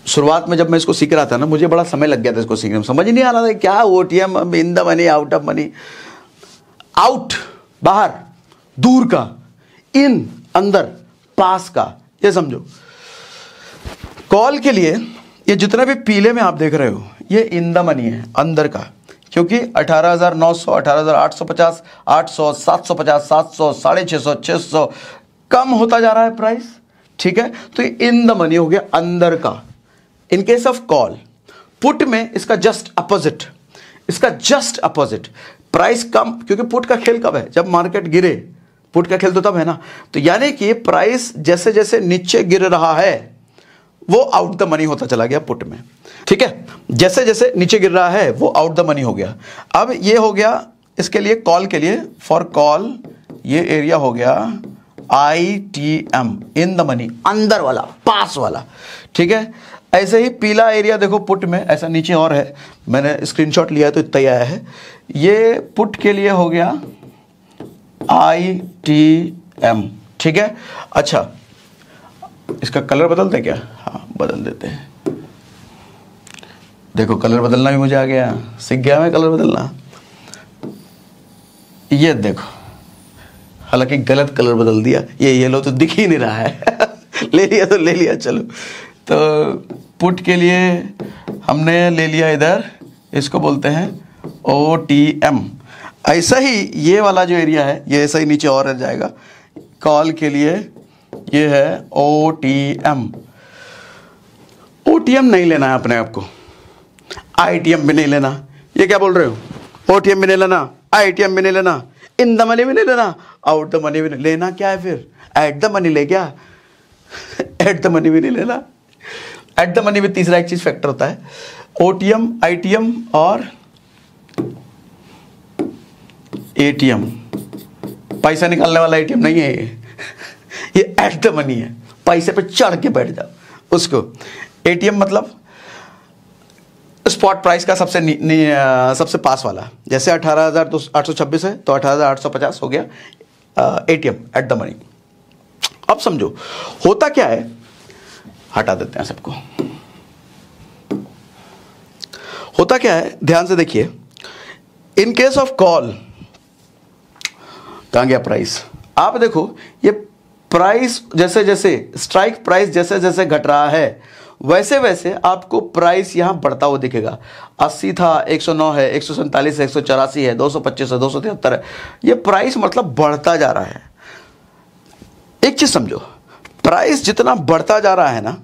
S1: शुरुआत में जब मैं इसको सीख रहा था ना, मुझे बड़ा समय लग गया था इसको सीखने में। समझ नहीं आ रहा था क्या O T M in the money out of money out बाहर, दूर का इन अंदर, पास का, ये समझो। कॉल के लिए, ये जितने भी पीले में आप देख रहे हो, ये इन द मनी है, अंदर का। क्योंकि 18,900, 18,850, 800, 750, 700, साढ़े छः सौ छः सौ कम होता जा रहा है प्राइस ठीक है? तो ये इन द मनी हो गया अंदर का। In case of call put में इसका जस्ट अपोजिट इसका जस्ट अपोजिट प्राइस कम क्योंकि पुट का खेल कब है? जब मार्केट गिरे पुट का खेल तो तब है ना। तो यानी कि प्राइस जैसे जैसे नीचे गिर रहा है वो आउट द मनी होता चला गया पुट में। ठीक है? जैसे जैसे नीचे गिर रहा है, वो आउट द मनी हो गया। अब ये हो गया इसके लिए कॉल के लिए फॉर कॉल ये एरिया हो गया I T M in the money अंदर वाला, पास वाला। ठीक है? ऐसे ही पीला एरिया देखो पुट में, ऐसा नीचे और है। मैंने स्क्रीनशॉट लिया तो इतना ही आया है। ये पुट के लिए हो गया आई टी एम ठीक है? अच्छा इसका कलर बदलते हैं क्या? हाँ बदल देते हैं। देखो, कलर बदलना भी मुझे आ गया। सीख गया मैं कलर बदलना। ये देखो, हालाँकि गलत कलर बदल दिया। ये येलो तो दिख ही नहीं रहा है। ले लिया तो ले लिया, चलो। तो पुट के लिए हमने ले लिया इधर, इसको बोलते हैं ओ टी एम ऐसा ही ये वाला जो एरिया है, ये ऐसा ही नीचे और रह जाएगा। कॉल के लिए ये है O T M O T M नहीं लेना है अपने आप को। आई टी एम भी नहीं लेना। ये क्या बोल रहे हो? ओ टी एम भी नहीं लेना आई टी एम भी नहीं लेना इन द मनी भी नहीं लेना आउट द मनी भी नहीं लेना क्या है फिर? एट द मनी ले क्या? एट द मनी भी नहीं लेना। एट द मनी में तीसरा एक चीज़ फैक्टर होता है। O T M I T M और ए टी एम पैसा निकालने वाला ए टी एम नहीं है ये। ये एट द मनी है। पैसे पे चढ़ के बैठ जाओ उसको एटीएम मतलब स्पॉट प्राइस का सबसे नी, नी, सबसे पास वाला। जैसे अठारह हज़ार दो आठ सौ छब्बीस है तो अठारह हज़ार आठ सौ पचास हो गया एटीएम एट द मनी अब समझो होता क्या है? हटा देते हैं सबको। होता क्या है? ध्यान से देखिए। इन केस ऑफ़ कॉल कहाँ गया प्राइस आप देखो ये प्राइस जैसे जैसे स्ट्राइक प्राइस जैसे जैसे घट रहा है वैसे वैसे आपको प्राइस यहाँ बढ़ता हुआ दिखेगा। 80 था 109 है एक सौ सैंतालीस है एक सौ चौरासी है दो सौ पच्चीस है दो सौ तिहत्तर है। ये प्राइस मतलब बढ़ता जा रहा है। एक चीज़ समझो प्राइस जितना बढ़ता जा रहा है ना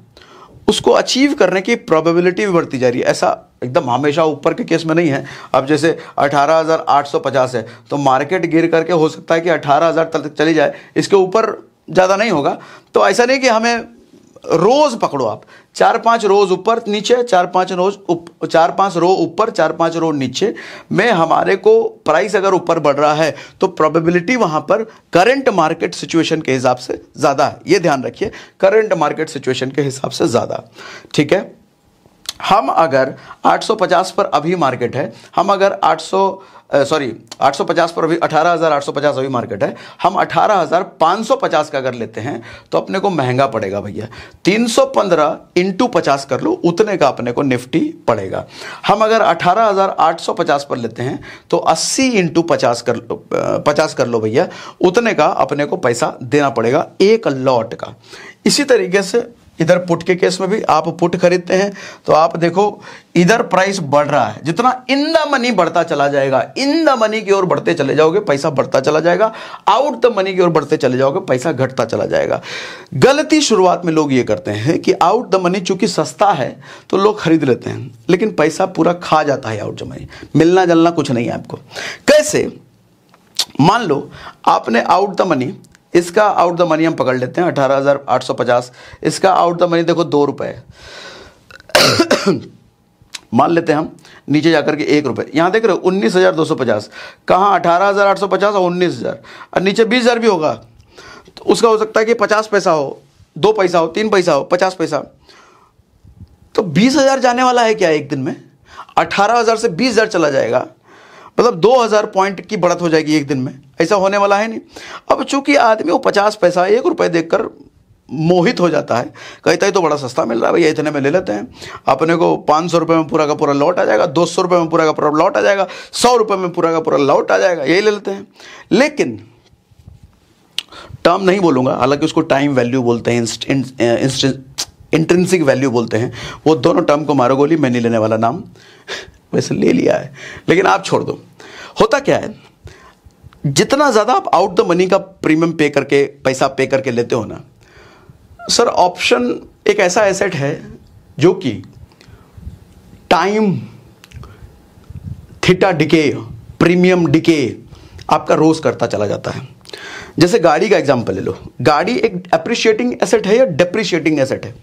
S1: उसको अचीव करने की प्रोबेबिलिटी भी बढ़ती जा रही है। ऐसा एकदम हमेशा ऊपर के केस में नहीं है। अब जैसे 18,850 है तो मार्केट गिर करके हो सकता है कि 18,000 तक चली जाए। इसके ऊपर ज़्यादा नहीं होगा। तो ऐसा नहीं कि हमें रोज पकड़ो आप। चार पाँच रोज ऊपर नीचे चार पाँच रोज उप, चार पाँच रो ऊपर चार पाँच रो नीचे। में हमारे को प्राइस अगर ऊपर बढ़ रहा है तो प्रोबेबिलिटी वहाँ पर करंट मार्केट सिचुएशन के हिसाब से ज़्यादा है। ये ध्यान रखिए करंट मार्केट सिचुएशन के हिसाब से ज़्यादा। ठीक है? हम अगर 850 पर अभी मार्केट है हम अगर 800 सॉरी 850 पर अभी 18,850 अभी मार्केट है। हम 18,550 का अगर लेते हैं तो अपने को महँगा पड़ेगा भैया। 315 इंटू पचास कर लो उतने का अपने को निफ्टी पड़ेगा। हम अगर 18,850 पर लेते हैं तो 80 इंटू पचास कर लो पचास कर लो भैया। उतने का अपने को पैसा देना पड़ेगा एक लॉट का। इसी तरीके से इधर पुट के केस में भी आप पुट खरीदते हैं तो आप देखो, इधर प्राइस बढ़ रहा है। जितना इन द मनी बढ़ता चला जाएगा इन द मनी की ओर बढ़ते चले जाओगे, पैसा बढ़ता चला जाएगा आउट द मनी की ओर बढ़ते चले जाओगे, पैसा घटता चला जाएगा। गलती शुरुआत में लोग ये करते हैं कि आउट द मनी चूँकि सस्ता है तो लोग खरीद लेते हैं, लेकिन पैसा पूरा खा जाता है आउट द मनी मिलना जलना कुछ नहीं है आपको। कैसे? मान लो, आपने आउट द मनी इसका आउट द मनी हम पकड़ लेते हैं, अठारह हज़ार आठ सौ पचास। इसका आउट द मनी देखो दो रुपये मान लेते हैं हम, नीचे जाकर के एक रुपये यहाँ देख रहे हो, उन्नीस हज़ार दो सौ पचास। कहाँ अठारह हज़ार आठ सौ पचास और उन्नीस हज़ार? और नीचे बीस हज़ार भी होगा। तो उसका हो सकता है कि पचास पैसा हो, दो पैसा हो, तीन पैसा हो, पचास पैसा। तो बीस हज़ार जाने वाला है क्या एक दिन में? अठारह हज़ार से बीस हज़ार चला जाएगा। मतलब दो हज़ार पॉइंट की बढ़त हो जाएगी एक दिन में। ऐसा होने वाला है नहीं। अब चूँकि आदमी वो पचास पैसा, एक रुपये देखकर मोहित हो जाता है कहता है तो बड़ा सस्ता मिल रहा है, भैया इतने में ले लेते हैं। अपने को पाँच सौ रुपये में पूरा का पूरा लौट आ जाएगा, दो सौ रुपये में पूरा का पूरा लौट आ जाएगा, सौ रुपये में पूरा का पूरा लौट आ जाएगा, यही ले लेते हैं। लेकिन टर्म नहीं बोलूँगा, हालाँकि उसको टाइम वैल्यू बोलते हैं इंट्रेंसिक वैल्यू बोलते हैं। वो दोनों टर्म को मारो गोली मैं नहीं लेने वाला नाम। वैसे ले लिया है। लेकिन आप छोड़ दो। होता क्या है? जितना ज़्यादा आप आउट द मनी का प्रीमियम पे करके, पैसा पे करके लेते हो ना, सर ऑप्शन एक ऐसा एसेट है जो कि time theta decay premium decay आपका रोज करता चला जाता है। जैसे गाड़ी का एग्जांपल ले लो। गाड़ी एक अप्रिशिएटिंग एसेट है या डेप्रिशिएटिंग एसेट है?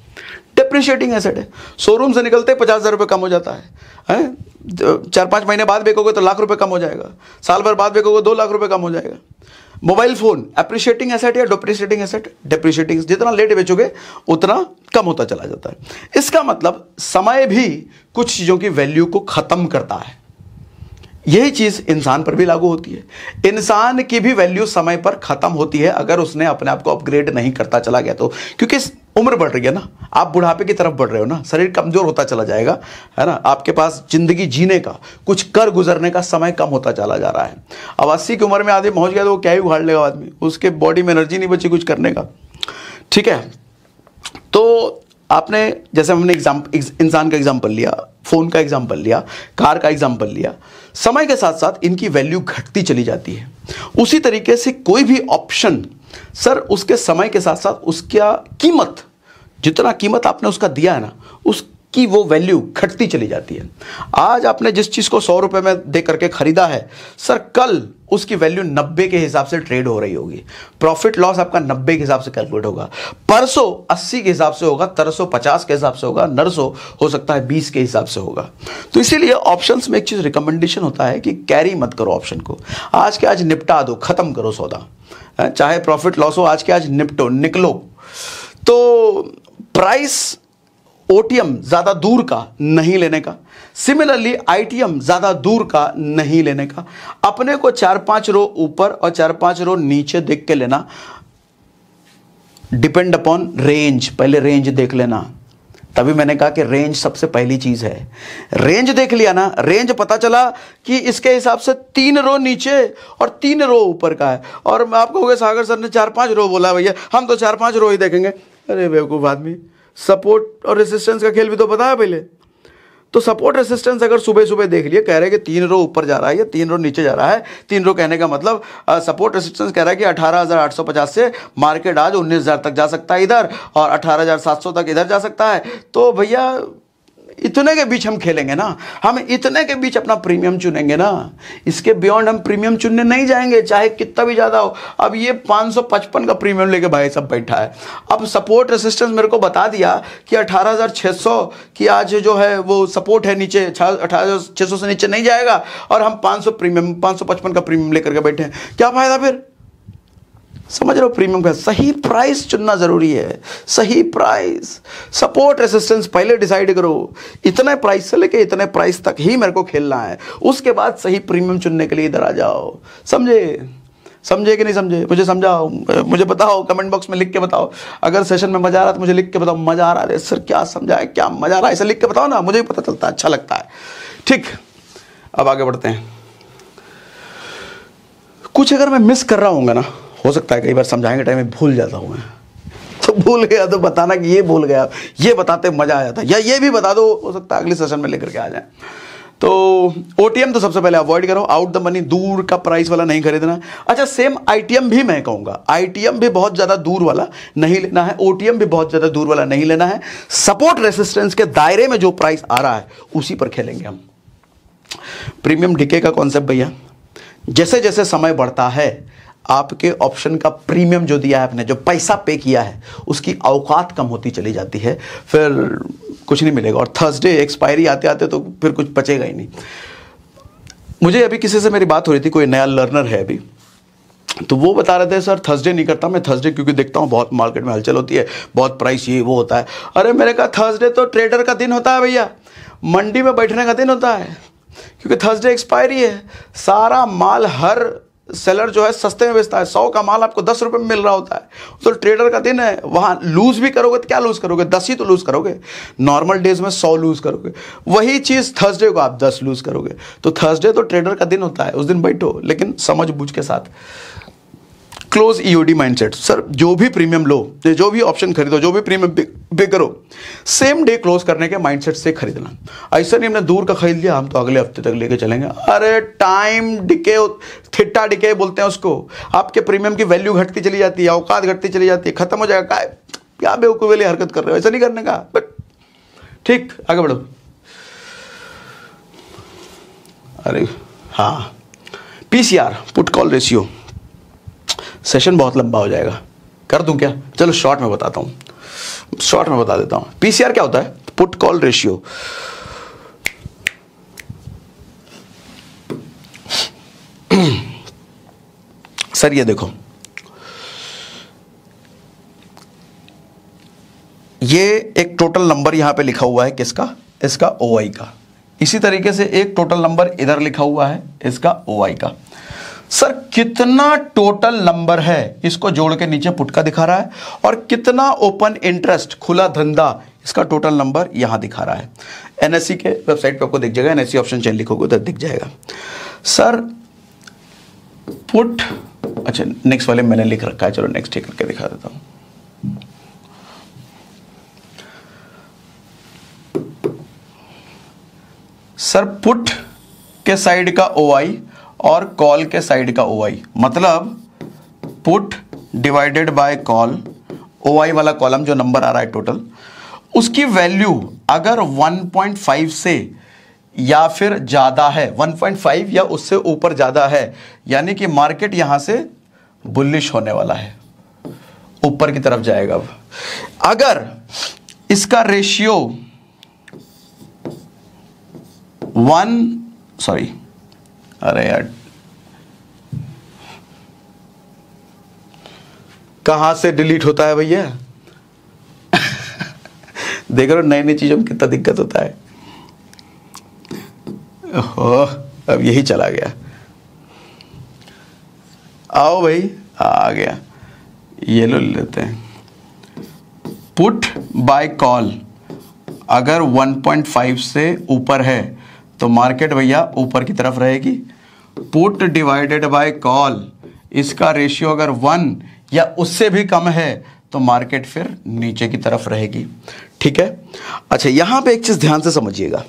S1: डेप्रिशिएटिंग एसेट है। शोरूम से निकलते पचास हज़ार रुपये कम हो जाता है। हैं? चार पाँच महीने बाद बेचोगे तो लाख रुपए कम हो जाएगा। साल भर बाद बेचोगे दो लाख रुपए कम हो जाएगा। मोबाइल फ़ोन अप्रिशिएटिंग एसेट या डिप्रिशिएटिंग एसेट डिप्रिशिएटिंग जितना लेट बेचोगे, उतना कम होता चला जाता है। इसका मतलब समय भी कुछ चीज़ों की वैल्यू को ख़त्म करता है। यही चीज़ इंसान पर भी लागू होती है। इंसान की भी वैल्यू समय पर ख़त्म होती है, अगर उसने अपने आप को अपग्रेड नहीं करता चला गया तो। क्योंकि उम्र बढ़ रही है ना, आप बुढ़ापे की तरफ़ बढ़ रहे हो ना, शरीर कमज़ोर होता चला जाएगा, है ना? आपके पास ज़िंदगी जीने का, कुछ कर गुजरने का समय कम होता चला जा रहा है। अब अस्सी की उम्र में आदमी पहुँच गया तो वो क्या ही उखाड़ लेगा आदमी? उसके बॉडी में एनर्जी नहीं बची कुछ करने का। ठीक है? तो आपने, जैसे हमने एग्ज़ाम इंसान का एग्ज़ाम्पल लिया फ़ोन का एग्ज़ाम्पल लिया कार का एग्ज़ाम्पल लिया, समय के साथ साथ इनकी वैल्यू घटती चली जाती है। उसी तरीके से कोई भी ऑप्शन सर उसके समय के साथ साथ उसका कीमत जितना कीमत आपने उसका दिया है ना उस की वो वैल्यू घटती चली जाती है। आज आपने जिस चीज़ को सौ रुपये में दे करके खरीदा है, सर, कल उसकी वैल्यू नब्बे के हिसाब से ट्रेड हो रही होगी। प्रॉफिट लॉस आपका नब्बे के हिसाब से कैलकुलेट होगा। परसों अस्सी के हिसाब से होगा, तरसों पचास के हिसाब से होगा, नरसों हो सकता है बीस के हिसाब से होगा। तो इसीलिए ऑप्शंस में एक चीज़ रिकमेंडेशन होता है कि कैरी मत करो ऑप्शन को। आज के आज निपटा दो, खत्म करो सौदा। चाहे प्रॉफिट लॉस हो, आज के आज निपटो, निकलो। तो प्राइस ओटीएम ज़्यादा दूर का नहीं लेने का। सिमिलरली आईटीएम ज़्यादा दूर का नहीं लेने का। अपने को चार पाँच रो ऊपर और चार पाँच रो नीचे देख के लेना। डिपेंड अपॉन रेंज पहले रेंज देख लेना। तभी मैंने कहा कि रेंज सबसे पहली चीज़ है। रेंज देख लिया ना रेंज पता चला कि इसके हिसाब से तीन रो नीचे और तीन रो ऊपर का है। और मैं आपको सागर सर ने चार पाँच रो बोला भैया, हम तो चार पाँच रो ही देखेंगे। अरे बेवकूफ़ आदमी। सपोर्ट और रेसिस्टेंस का खेल भी तो बताया पहले। तो सपोर्ट रेसिस्टेंस अगर सुबह सुबह देख लिए, कह रहे हैं कि तीन रो ऊपर जा रहा है या तीन रो नीचे जा रहा है, तीन रो कहने का मतलब सपोर्ट रेसिस्टेंस कह रहा है कि अठारह हज़ार आठ सौ पचास से मार्केट आज उन्नीस हज़ार तक जा सकता है इधर और अठारह हज़ार सात सौ तक इधर जा सकता है। तो भैया इतने के बीच हम खेलेंगे ना। हम इतने के बीच अपना प्रीमियम चुनेंगे ना। इसके बियॉन्ड हम प्रीमियम चुनने नहीं जाएँगे चाहे कितना भी ज़्यादा हो। अब ये 555 का प्रीमियम लेके भाई सब बैठा है। अब सपोर्ट रेसिस्टेंस मेरे को बता दिया कि 18,600 की आज जो है वो सपोर्ट है नीचे अठारह से नीचे नहीं जाएगा। और हम 500 प्रीमियम 555 का प्रीमियम लेकर के बैठे हैं। क्या फ़ायदा फिर? समझ रहे हो प्रीमियम का? सही प्राइस चुनना ज़रूरी है। सही प्राइस सपोर्ट रेसिस्टेंस पहले डिसाइड करो। इतने प्राइस से लेके इतने प्राइस तक ही मेरे को खेलना है। उसके बाद सही प्रीमियम चुनने के लिए इधर आ जाओ। समझे? समझे कि नहीं समझे? मुझे समझाओ। मुझे बताओ। कमेंट बॉक्स में लिख के बताओ। अगर सेशन में मज़ा आ रहा है तो मुझे लिख के बताओ। मज़ा आ रहा है। सर क्या समझा है क्या मज़ा आ रहा है? ऐसा लिख के बताओ ना। मुझे भी पता चलता है। अच्छा लगता है। ठीक। अब आगे बढ़ते हैं। कुछ अगर मैं मिस कर रहा हूँ ना हो सकता है कई बार समझाएँगे टाइम में भूल जाता हूँ मैं। तो भूल गया तो बताना कि ये भूल गया, ये बताते मज़ा आ जाता है। या ये भी बता दो, हो सकता है अगले सेशन में लेकर के आ जाए। तो ओ तो सबसे पहले अवॉइड करो आउट द मनी दूर का प्राइस वाला नहीं खरीदना। अच्छा सेम आई भी मैं कहूँगा। आई भी बहुत ज़्यादा दूर वाला नहीं लेना है। ओ भी बहुत ज़्यादा दूर वाला नहीं लेना है। सपोर्ट रेसिस्टेंस के दायरे में जो प्राइस आ रहा है, उसी पर खेलेंगे हम। प्रीमियम डिके का कॉन्सेप्ट भैया जैसे जैसे समय बढ़ता है आपके ऑप्शन का प्रीमियम जो दिया है आपने, जो पैसा पे किया है, उसकी औकात कम होती चली जाती है। फिर कुछ नहीं मिलेगा। और थर्सडे एक्सपायरी आते आते तो फिर कुछ बचेगा ही नहीं। मुझे अभी किसी से मेरी बात हो रही थी, कोई नया लर्नर है अभी। तो वो बता रहे थे, सर थर्सडे नहीं करता मैं थर्सडे क्योंकि देखता हूँ बहुत मार्केट में हलचल होती है, बहुत प्राइस ये, वो होता है। अरे मेरे कहा थर्सडे तो ट्रेडर का दिन होता है भैया। मंडी में बैठने का दिन होता है, क्योंकि थर्सडे एक्सपायरी है। सारा माल हर सेलर जो है सस्ते में बेचता है, सौ का माल आपको दस रुपए में मिल रहा होता है। तो ट्रेडर का दिन है, वहाँ लूज भी करोगे तो क्या लूज करोगे? दस ही तो लूज करोगे। नॉर्मल डेज़ में सौ लूज करोगे। वही चीज़ थर्सडे को आप दस लूज करोगे। तो थर्सडे तो ट्रेडर का दिन होता है, उस दिन बैठो, लेकिन समझ बूझ के साथ। क्लोज ईओडी माइंडसेट सर जो भी प्रीमियम लो, जो भी ऑप्शन खरीदो, जो भी प्रीमियम पे करो सेम डे क्लोज करने के माइंडसेट से खरीदना। ऐसा नहीं, हमने दूर का खरीद लिया, हम तो अगले हफ़्ते तक लेके चलेंगे। अरे टाइम डिके थिट्टा डिके बोलते हैं उसको। आपके प्रीमियम की वैल्यू घटती चली जाती है, औकात घटती चली जाती है, खत्म हो जाएगा। क्या बेवकूफ़ वाली हरकत कर रहे हो? ऐसा नहीं करने का। बट ठीक, आगे बढ़ो। अरे हाँ। PCR put call ratio session बहुत लंबा हो जाएगा। कर दूँ क्या? चलो शॉर्ट में बताता हूँ। शॉर्ट में बता देता हूँ। पीसीआर क्या होता है? पुट कॉल रेशियो सर, ये देखो। ये एक टोटल नंबर यहाँ पे लिखा हुआ है किसका? इसका ओ का। इसी तरीके से एक टोटल नंबर इधर लिखा हुआ है, इसका ओ का। सर, कितना टोटल नंबर है? इसको जोड़ के नीचे पुट का दिखा रहा है। और कितना ओपन इंटरेस्ट खुला धंधा, इसका टोटल नंबर यहाँ दिखा रहा है। एनएससी के वेबसाइट पे आपको दिख जाएगा। एनएससी ऑप्शन चेन लिखोगे उधर दिख जाएगा। सर पुट अच्छा नेक्स्ट वाले मैंने लिख रखा है। चलो नेक्स्ट ही करके दिखा देता हूँ। सर पुट के साइड का ओ आई और कॉल के साइड का ओ मतलब पुट डिवाइडेड बाय कॉल ओ वाला कॉलम जो नंबर आ रहा है टोटल उसकी वैल्यू अगर 1.5 से या फिर ज़्यादा है 1.5 या उससे ऊपर ज़्यादा है, यानी कि मार्केट यहाँ से बुलिश होने वाला है। ऊपर की तरफ़ जाएगा अब। अगर इसका रेशियो वन सॉरी अरे यार। कहाँ से डिलीट होता है भैया? देख रहे हो नई नई चीज़ों में कितना दिक्कत होता है। ओह, अब यही चला गया। आओ भाई, आ गया। ये लो लेते हैं। पुट बाय कॉल अगर 1.5 से ऊपर है तो मार्केट भैया ऊपर की तरफ़ रहेगी। पुट डिवाइडेड बाय कॉल इसका रेशियो अगर वन या उससे भी कम है तो मार्केट फिर नीचे की तरफ़ रहेगी। ठीक है? अच्छा यहाँ पे एक चीज़ ध्यान से समझिएगा।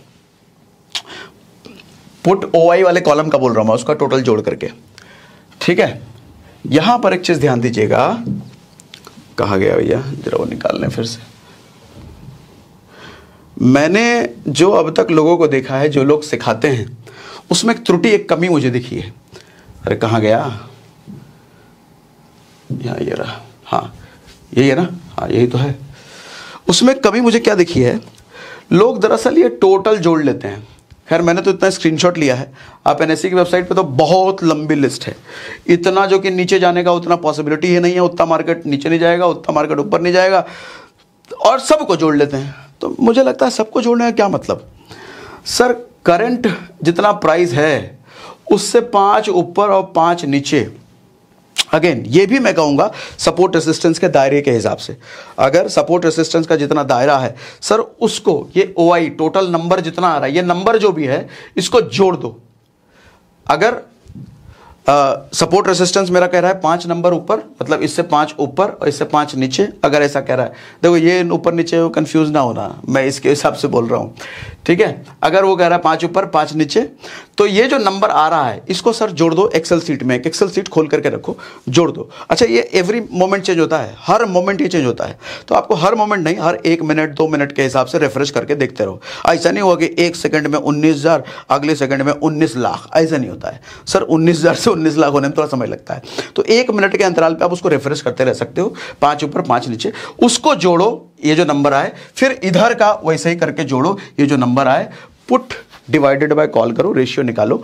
S1: पुट ओ आई वाले कॉलम का बोल रहा हूँ मैं, उसका टोटल जोड़ करके। ठीक है? यहाँ पर एक चीज़ ध्यान दीजिएगा। कहा गया भैया? जरा वो निकाल लें फिर से। मैंने जो अब तक लोगों को देखा है, जो लोग सिखाते हैं, उसमें एक त्रुटि, एक कमी मुझे दिखी है। अरे कहाँ गया? यहाँ ये रहा। हाँ यही है ना? हाँ यही तो है। उसमें कमी मुझे क्या दिखी है? लोग दरअसल ये टोटल जोड़ लेते हैं। खैर, मैंने तो इतना स्क्रीनशॉट लिया है। आप एनएससी की वेबसाइट पे तो बहुत लंबी लिस्ट है। इतना जो कि नीचे जाने का उतना पॉसिबिलिटी ही नहीं है। उतना मार्केट नीचे नहीं जाएगा, उतना मार्केट ऊपर नहीं जाएगा। और सबको जोड़ लेते हैं। तो मुझे लगता है सबको जोड़ने का क्या मतलब? सर करंट जितना प्राइस है, उससे पाँच ऊपर और पाँच नीचे। अगेन ये भी मैं कहूँगा सपोर्ट रेसिस्टेंस के दायरे के हिसाब से। अगर सपोर्ट रेसिस्टेंस का जितना दायरा है, सर, उसको, ये ओ टोटल नंबर जितना आ रहा है, ये नंबर जो भी है, इसको जोड़ दो। अगर सपोर्ट रेसिस्टेंस मेरा कह रहा है पाँच नंबर ऊपर मतलब इससे पाँच ऊपर और इससे पाँच नीचे, अगर ऐसा कह रहा है। देखो, ये ऊपर नीचे कंफ्यूज ना होना, मैं इसके हिसाब से बोल रहा हूँ। ठीक है? अगर वो कह रहा है पाँच ऊपर, पाँच नीचे तो ये जो नंबर आ रहा है, इसको सर जोड़ दो एक्सेल सीट में। एक एक्सेल सीट खोल करके रखो, जोड़ दो। अच्छा ये एवरी मोमेंट चेंज होता है, हर मोमेंट ये चेंज होता है। तो आपको हर मोमेंट नहीं, हर एक मिनट दो मिनट के हिसाब से रेफ्रेश करके देखते रहो। ऐसा नहीं हुआ कि एक सेकंड में उन्नीस अगले सेकंड में उन्नीस लाख। ऐसा नहीं होता है। सर उन्नीस से से उन्नीस लाख होने में थोड़ा समय लगता है। तो एक मिनट के अंतराल पे आप उसको रिफ्रेश करते रह सकते हो, पाँच ऊपर, पाँच नीचे। उसको जोड़ो, ये जो नंबर आए, फिर इधर का वैसे ही करके जोड़ो, ये जो नंबर आए पुट डिवाइडेड बाय कॉल करो रेशियो निकालो।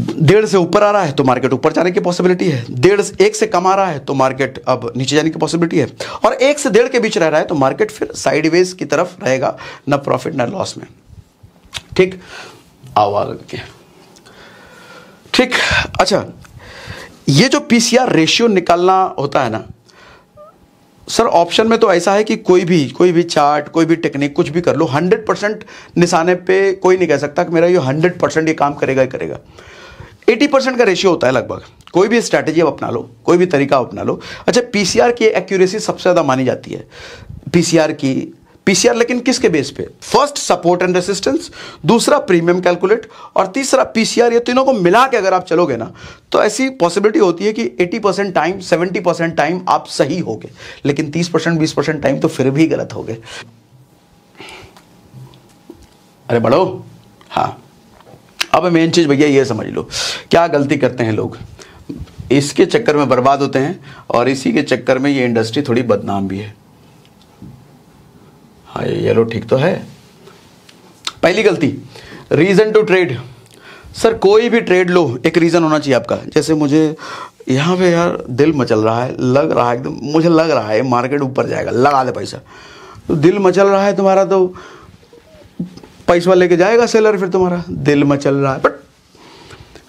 S1: डेढ़ से ऊपर आ रहा है तो मार्केट ऊपर जाने की पॉसिबिलिटी है। डेढ़ से, एक से कम आ रहा है तो मार्केट अब नीचे जाने की पॉसिबिलिटी है। और एक से डेढ़ के बीच रह रहा है तो मार्केट फिर साइडवेज की तरफ़ रहेगा, ना प्रॉफिट ना लॉस में। ठीक? आओ आगे। ठीक अच्छा ये जो पीसीआर रेशियो निकालना होता है ना, सर ऑप्शन में तो ऐसा है कि कोई भी कोई भी चार्ट कोई भी टेक्निक कुछ भी कर लो हंड्रेड परसेंट निशाने पे कोई नहीं कह सकता कि मेरा ये हंड्रेड परसेंट ये काम करेगा ही करेगा। एटी परसेंट का रेशियो होता है लगभग। कोई भी स्ट्रैटेजी आप अपना लो, कोई भी तरीका अपना लो। अच्छा पीसीआर की एक्यूरेसी सबसे ज़्यादा मानी जाती है। पीसीआर की पीसीआर लेकिन किसके बेस पे? फ़र्स्ट सपोर्ट एंड रेसिस्टेंस दूसरा प्रीमियम कैलकुलेट और तीसरा पीसीआर ये तीनों को मिला के अगर आप चलोगे ना तो ऐसी पॉसिबिलिटी होती है कि 80 परसेंट टाइम 70 परसेंट टाइम आप सही होगे लेकिन 30 परसेंट बीस परसेंट टाइम तो फिर भी गलत होगे अरे बड़ो हाँ। अब मेन चीज़ भैया ये समझ लो, क्या गलती करते हैं लोग? इसके चक्कर में बर्बाद होते हैं, और इसी के चक्कर में ये इंडस्ट्री थोड़ी बदनाम भी है। हाँ ये लो ठीक तो है। पहली गलती रीज़न टू ट्रेड सर, कोई भी ट्रेड लो, एक रीज़न होना चाहिए आपका। जैसे मुझे यहाँ पे यार दिल मचल रहा है, लग रहा है एकदम, मुझे लग रहा है मार्केट ऊपर जाएगा, लगा दे पैसा। तो दिल मचल रहा है तुम्हारा तो पैसा लेके जाएगा सेलर फिर तुम्हारा, दिल मचल रहा है। बट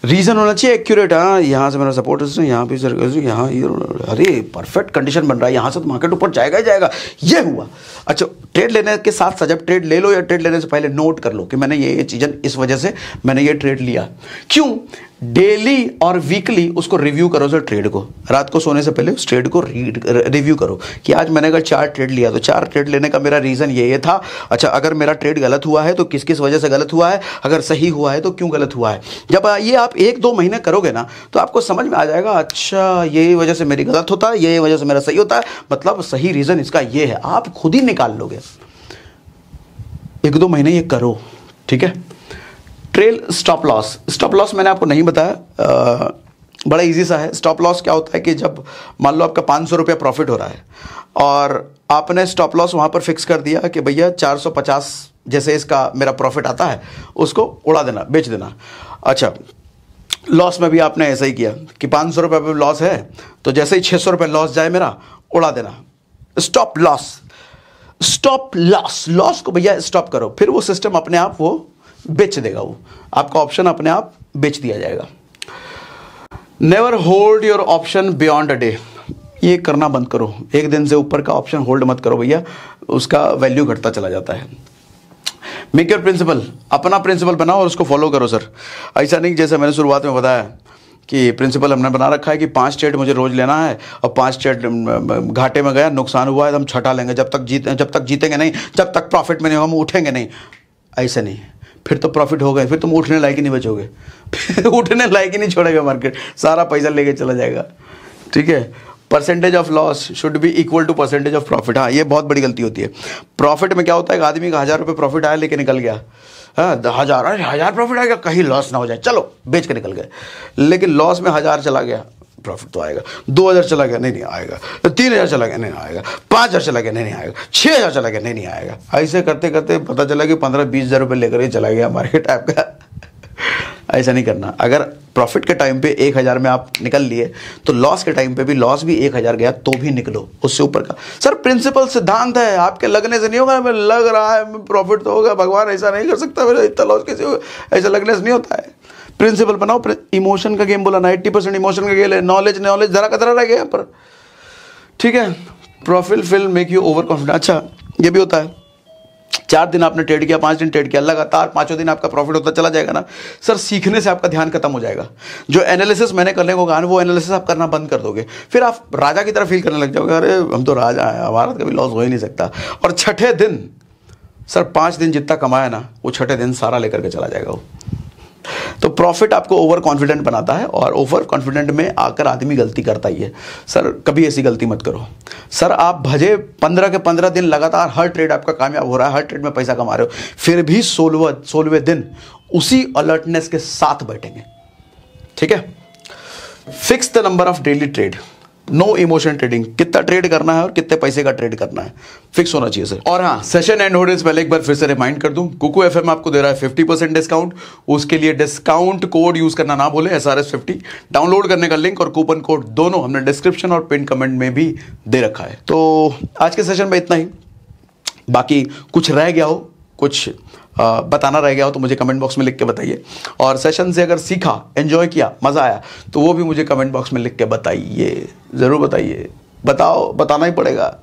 S1: रीज़न होना चाहिए एक्यूरेट हाँ यहाँ से मेरा सपोर्ट है, यहाँ पे सर यहाँ अरे परफेक्ट कंडीशन बन रहा है, यहाँ से तो मार्केट ऊपर जाएगा ही जाएगा। ये हुआ। अच्छा ट्रेड लेने के साथ साथ जब ट्रेड ले लो या ट्रेड लेने से पहले नोट कर लो कि मैंने ये ये चीज़ें इस वजह से मैंने ये ट्रेड लिया। क्यों? डेली और वीकली उसको रिव्यू करो सर ट्रेड को। रात को सोने से पहले उस ट्रेड को रीड, रिव्यू करो कि आज मैंने अगर चार ट्रेड लिया तो चार ट्रेड लेने का मेरा रीज़न ये ये था अच्छा अगर मेरा ट्रेड गलत हुआ है तो किस किस वजह से गलत हुआ है, अगर सही हुआ है तो क्यों गलत हुआ है? जब ये आप एक दो महीने करोगे ना तो आपको समझ में आ जाएगा अच्छा ये वजह से मेरी गलत होता है ये वजह से मेरा सही होता है मतलब सही रीज़न इसका ये है, आप खुद ही निकाल लोगे। एक दो महीने ये करो, ठीक है? Trail stop loss stop loss मैंने आपको नहीं बताया। बड़ा इजी सा है। स्टॉप लॉस क्या होता है कि जब मान लो आपका पाँच सौ प्रॉफिट हो रहा है और आपने स्टॉप लॉस वहाँ पर फिक्स कर दिया कि भैया चार सौ पचास जैसे इसका मेरा प्रॉफिट आता है, उसको उड़ा देना, बेच देना। अच्छा लॉस में भी आपने ऐसा ही किया कि पाँच सौ रुपये लॉस है तो जैसे ही छः सौ रुपये लॉस जाए मेरा, उड़ा देना। Stop loss stop loss loss को भैया स्टॉप करो। फिर वो सिस्टम अपने आप वो बेच देगा वो। आपका ऑप्शन अपने आप बेच दिया जाएगा। Never hold your option beyond a day ये करना बंद करो। एक दिन से ऊपर का ऑप्शन होल्ड मत करो भैया। उसका वैल्यू घटता चला जाता है। मेक योर प्रिंसिपल अपना प्रिंसिपल बनाओ और उसको फॉलो करो सर ऐसा नहीं जैसे मैंने शुरुआत में बताया कि प्रिंसिपल हमने बना रखा है कि पाँच स्टेट मुझे रोज लेना है और पाँच स्टेट घाटे में गया, नुकसान हुआ है तो हम छठा लेंगे। जब तक जीत, जब तक जीतेंगे नहीं, जब तक प्रॉफिट में नहीं, हम उठेंगे नहीं। ऐसा नहीं। फिर तो प्रॉफिट हो गए, फिर तुम उठने लायक ही नहीं बचोगे। फिर उठने लायक ही नहीं छोड़ेगा मार्केट सारा पैसा लेके चला जाएगा। ठीक है? Percentage of loss should be equal to percentage of profit हाँ ये बहुत बड़ी गलती होती है। प्रॉफिट में क्या होता है? एक आदमी का हज़ार रुपये प्रॉफिट आया, लेके निकल गया। हाँ हज़ार, अरे, हज़ार प्रॉफिट आ गया, कहीं लॉस ना हो जाए। चलो, बेच के निकल गए। लेकिन लॉस में हज़ार चला गया। प्रॉफिट तो आएगा। दो हज़ार चला गया, नहीं नहीं आएगा। तो तीन हज़ार चला गया, नहीं नहीं आएगा। पाँच हज़ार चला गया, नहीं नहीं आएगा। छः हज़ार चला गया, नहीं नहीं आएगा। ऐसे करते करते पता चला कि पंद्रह बीस हज़ार रुपये लेकर ही चला गया मार्केट आपका ऐसा नहीं करना। अगर प्रॉफिट के टाइम पे एक हज़ार में आप निकल लिए तो लॉस के टाइम पे भी लॉस भी एक हज़ार गया तो भी निकलो उससे ऊपर का। सर प्रिंसिपल सिद्धांत है। आपके लगने से नहीं होगा, मैं लग रहा है प्रॉफिट तो होगा। भगवान ऐसा नहीं कर सकता मेरा, इतना लॉस कैसे होगा? ऐसा लगने से नहीं होता है। प्रिंसिपल बनाओ इमोशन का गेम बोला ना एट्टी परसेंट इमोशन का गेम है। नॉलेज नॉलेज जरा कतरा रह गया पर। ठीक है profit will make you over confident अच्छा ये भी होता है। चार दिन आपने ट्रेड किया, पाँच दिन ट्रेड किया, लगातार पाँचों दिन आपका प्रॉफिट होता चला जाएगा ना। सर सीखने से आपका ध्यान खत्म हो जाएगा। जो एनालिसिस मैंने करने को कहा वो एनालिसिस आप करना बंद कर दोगे। फिर आप राजा की तरह फील करने लग जाओगे, अरे, हम तो राजा हैं, हमारा कभी लॉस हो ही नहीं सकता। और छठे दिन सर पाँच दिन जितना कमाया ना, वो छठे दिन सारा लेकर के चला जाएगा वो। तो प्रॉफिट आपको ओवर कॉन्फिडेंट बनाता है और ओवर कॉन्फिडेंट में आकर आदमी गलती करता ही है। सर, कभी ऐसी गलती मत करो। सर, आप भजे पंद्रह के पंद्रह दिन लगातार हर ट्रेड आपका कामयाब हो रहा है, हर ट्रेड में पैसा कमा रहे हो, फिर भी सोलवा सोलहवें दिन उसी अलर्टनेस के साथ बैठेंगे। ठीक है? Fix the number of daily trade no emotion trading कितना ट्रेड करना है और कितने पैसे का ट्रेड करना है। फिक्स होना चाहिए सर और हाँ सेशन एंड होने से पहले एक बार फिर से रिमाइंड कर दूँ। कुकू एफ़ आपको दे रहा है फिफ्टी परसेंट डिस्काउंट उसके लिए डिस्काउंट कोड यूज़ करना ना बोले S R S fifty download करने का लिंक और कूपन कोड दोनों हमने डिस्क्रिप्शन और पिन कमेंट में भी दे रखा है। तो आज के सेशन में इतना ही। बाकी कुछ रह गया हो, कुछ बताना रह गया हो तो मुझे कमेंट बॉक्स में लिख के बताइए। और सेशन से अगर सीखा एंजॉय किया, मज़ा आया तो वो भी मुझे कमेंट बॉक्स में लिख के बताइए। ज़रूर बताइए। बताओ, बताना ही पड़ेगा।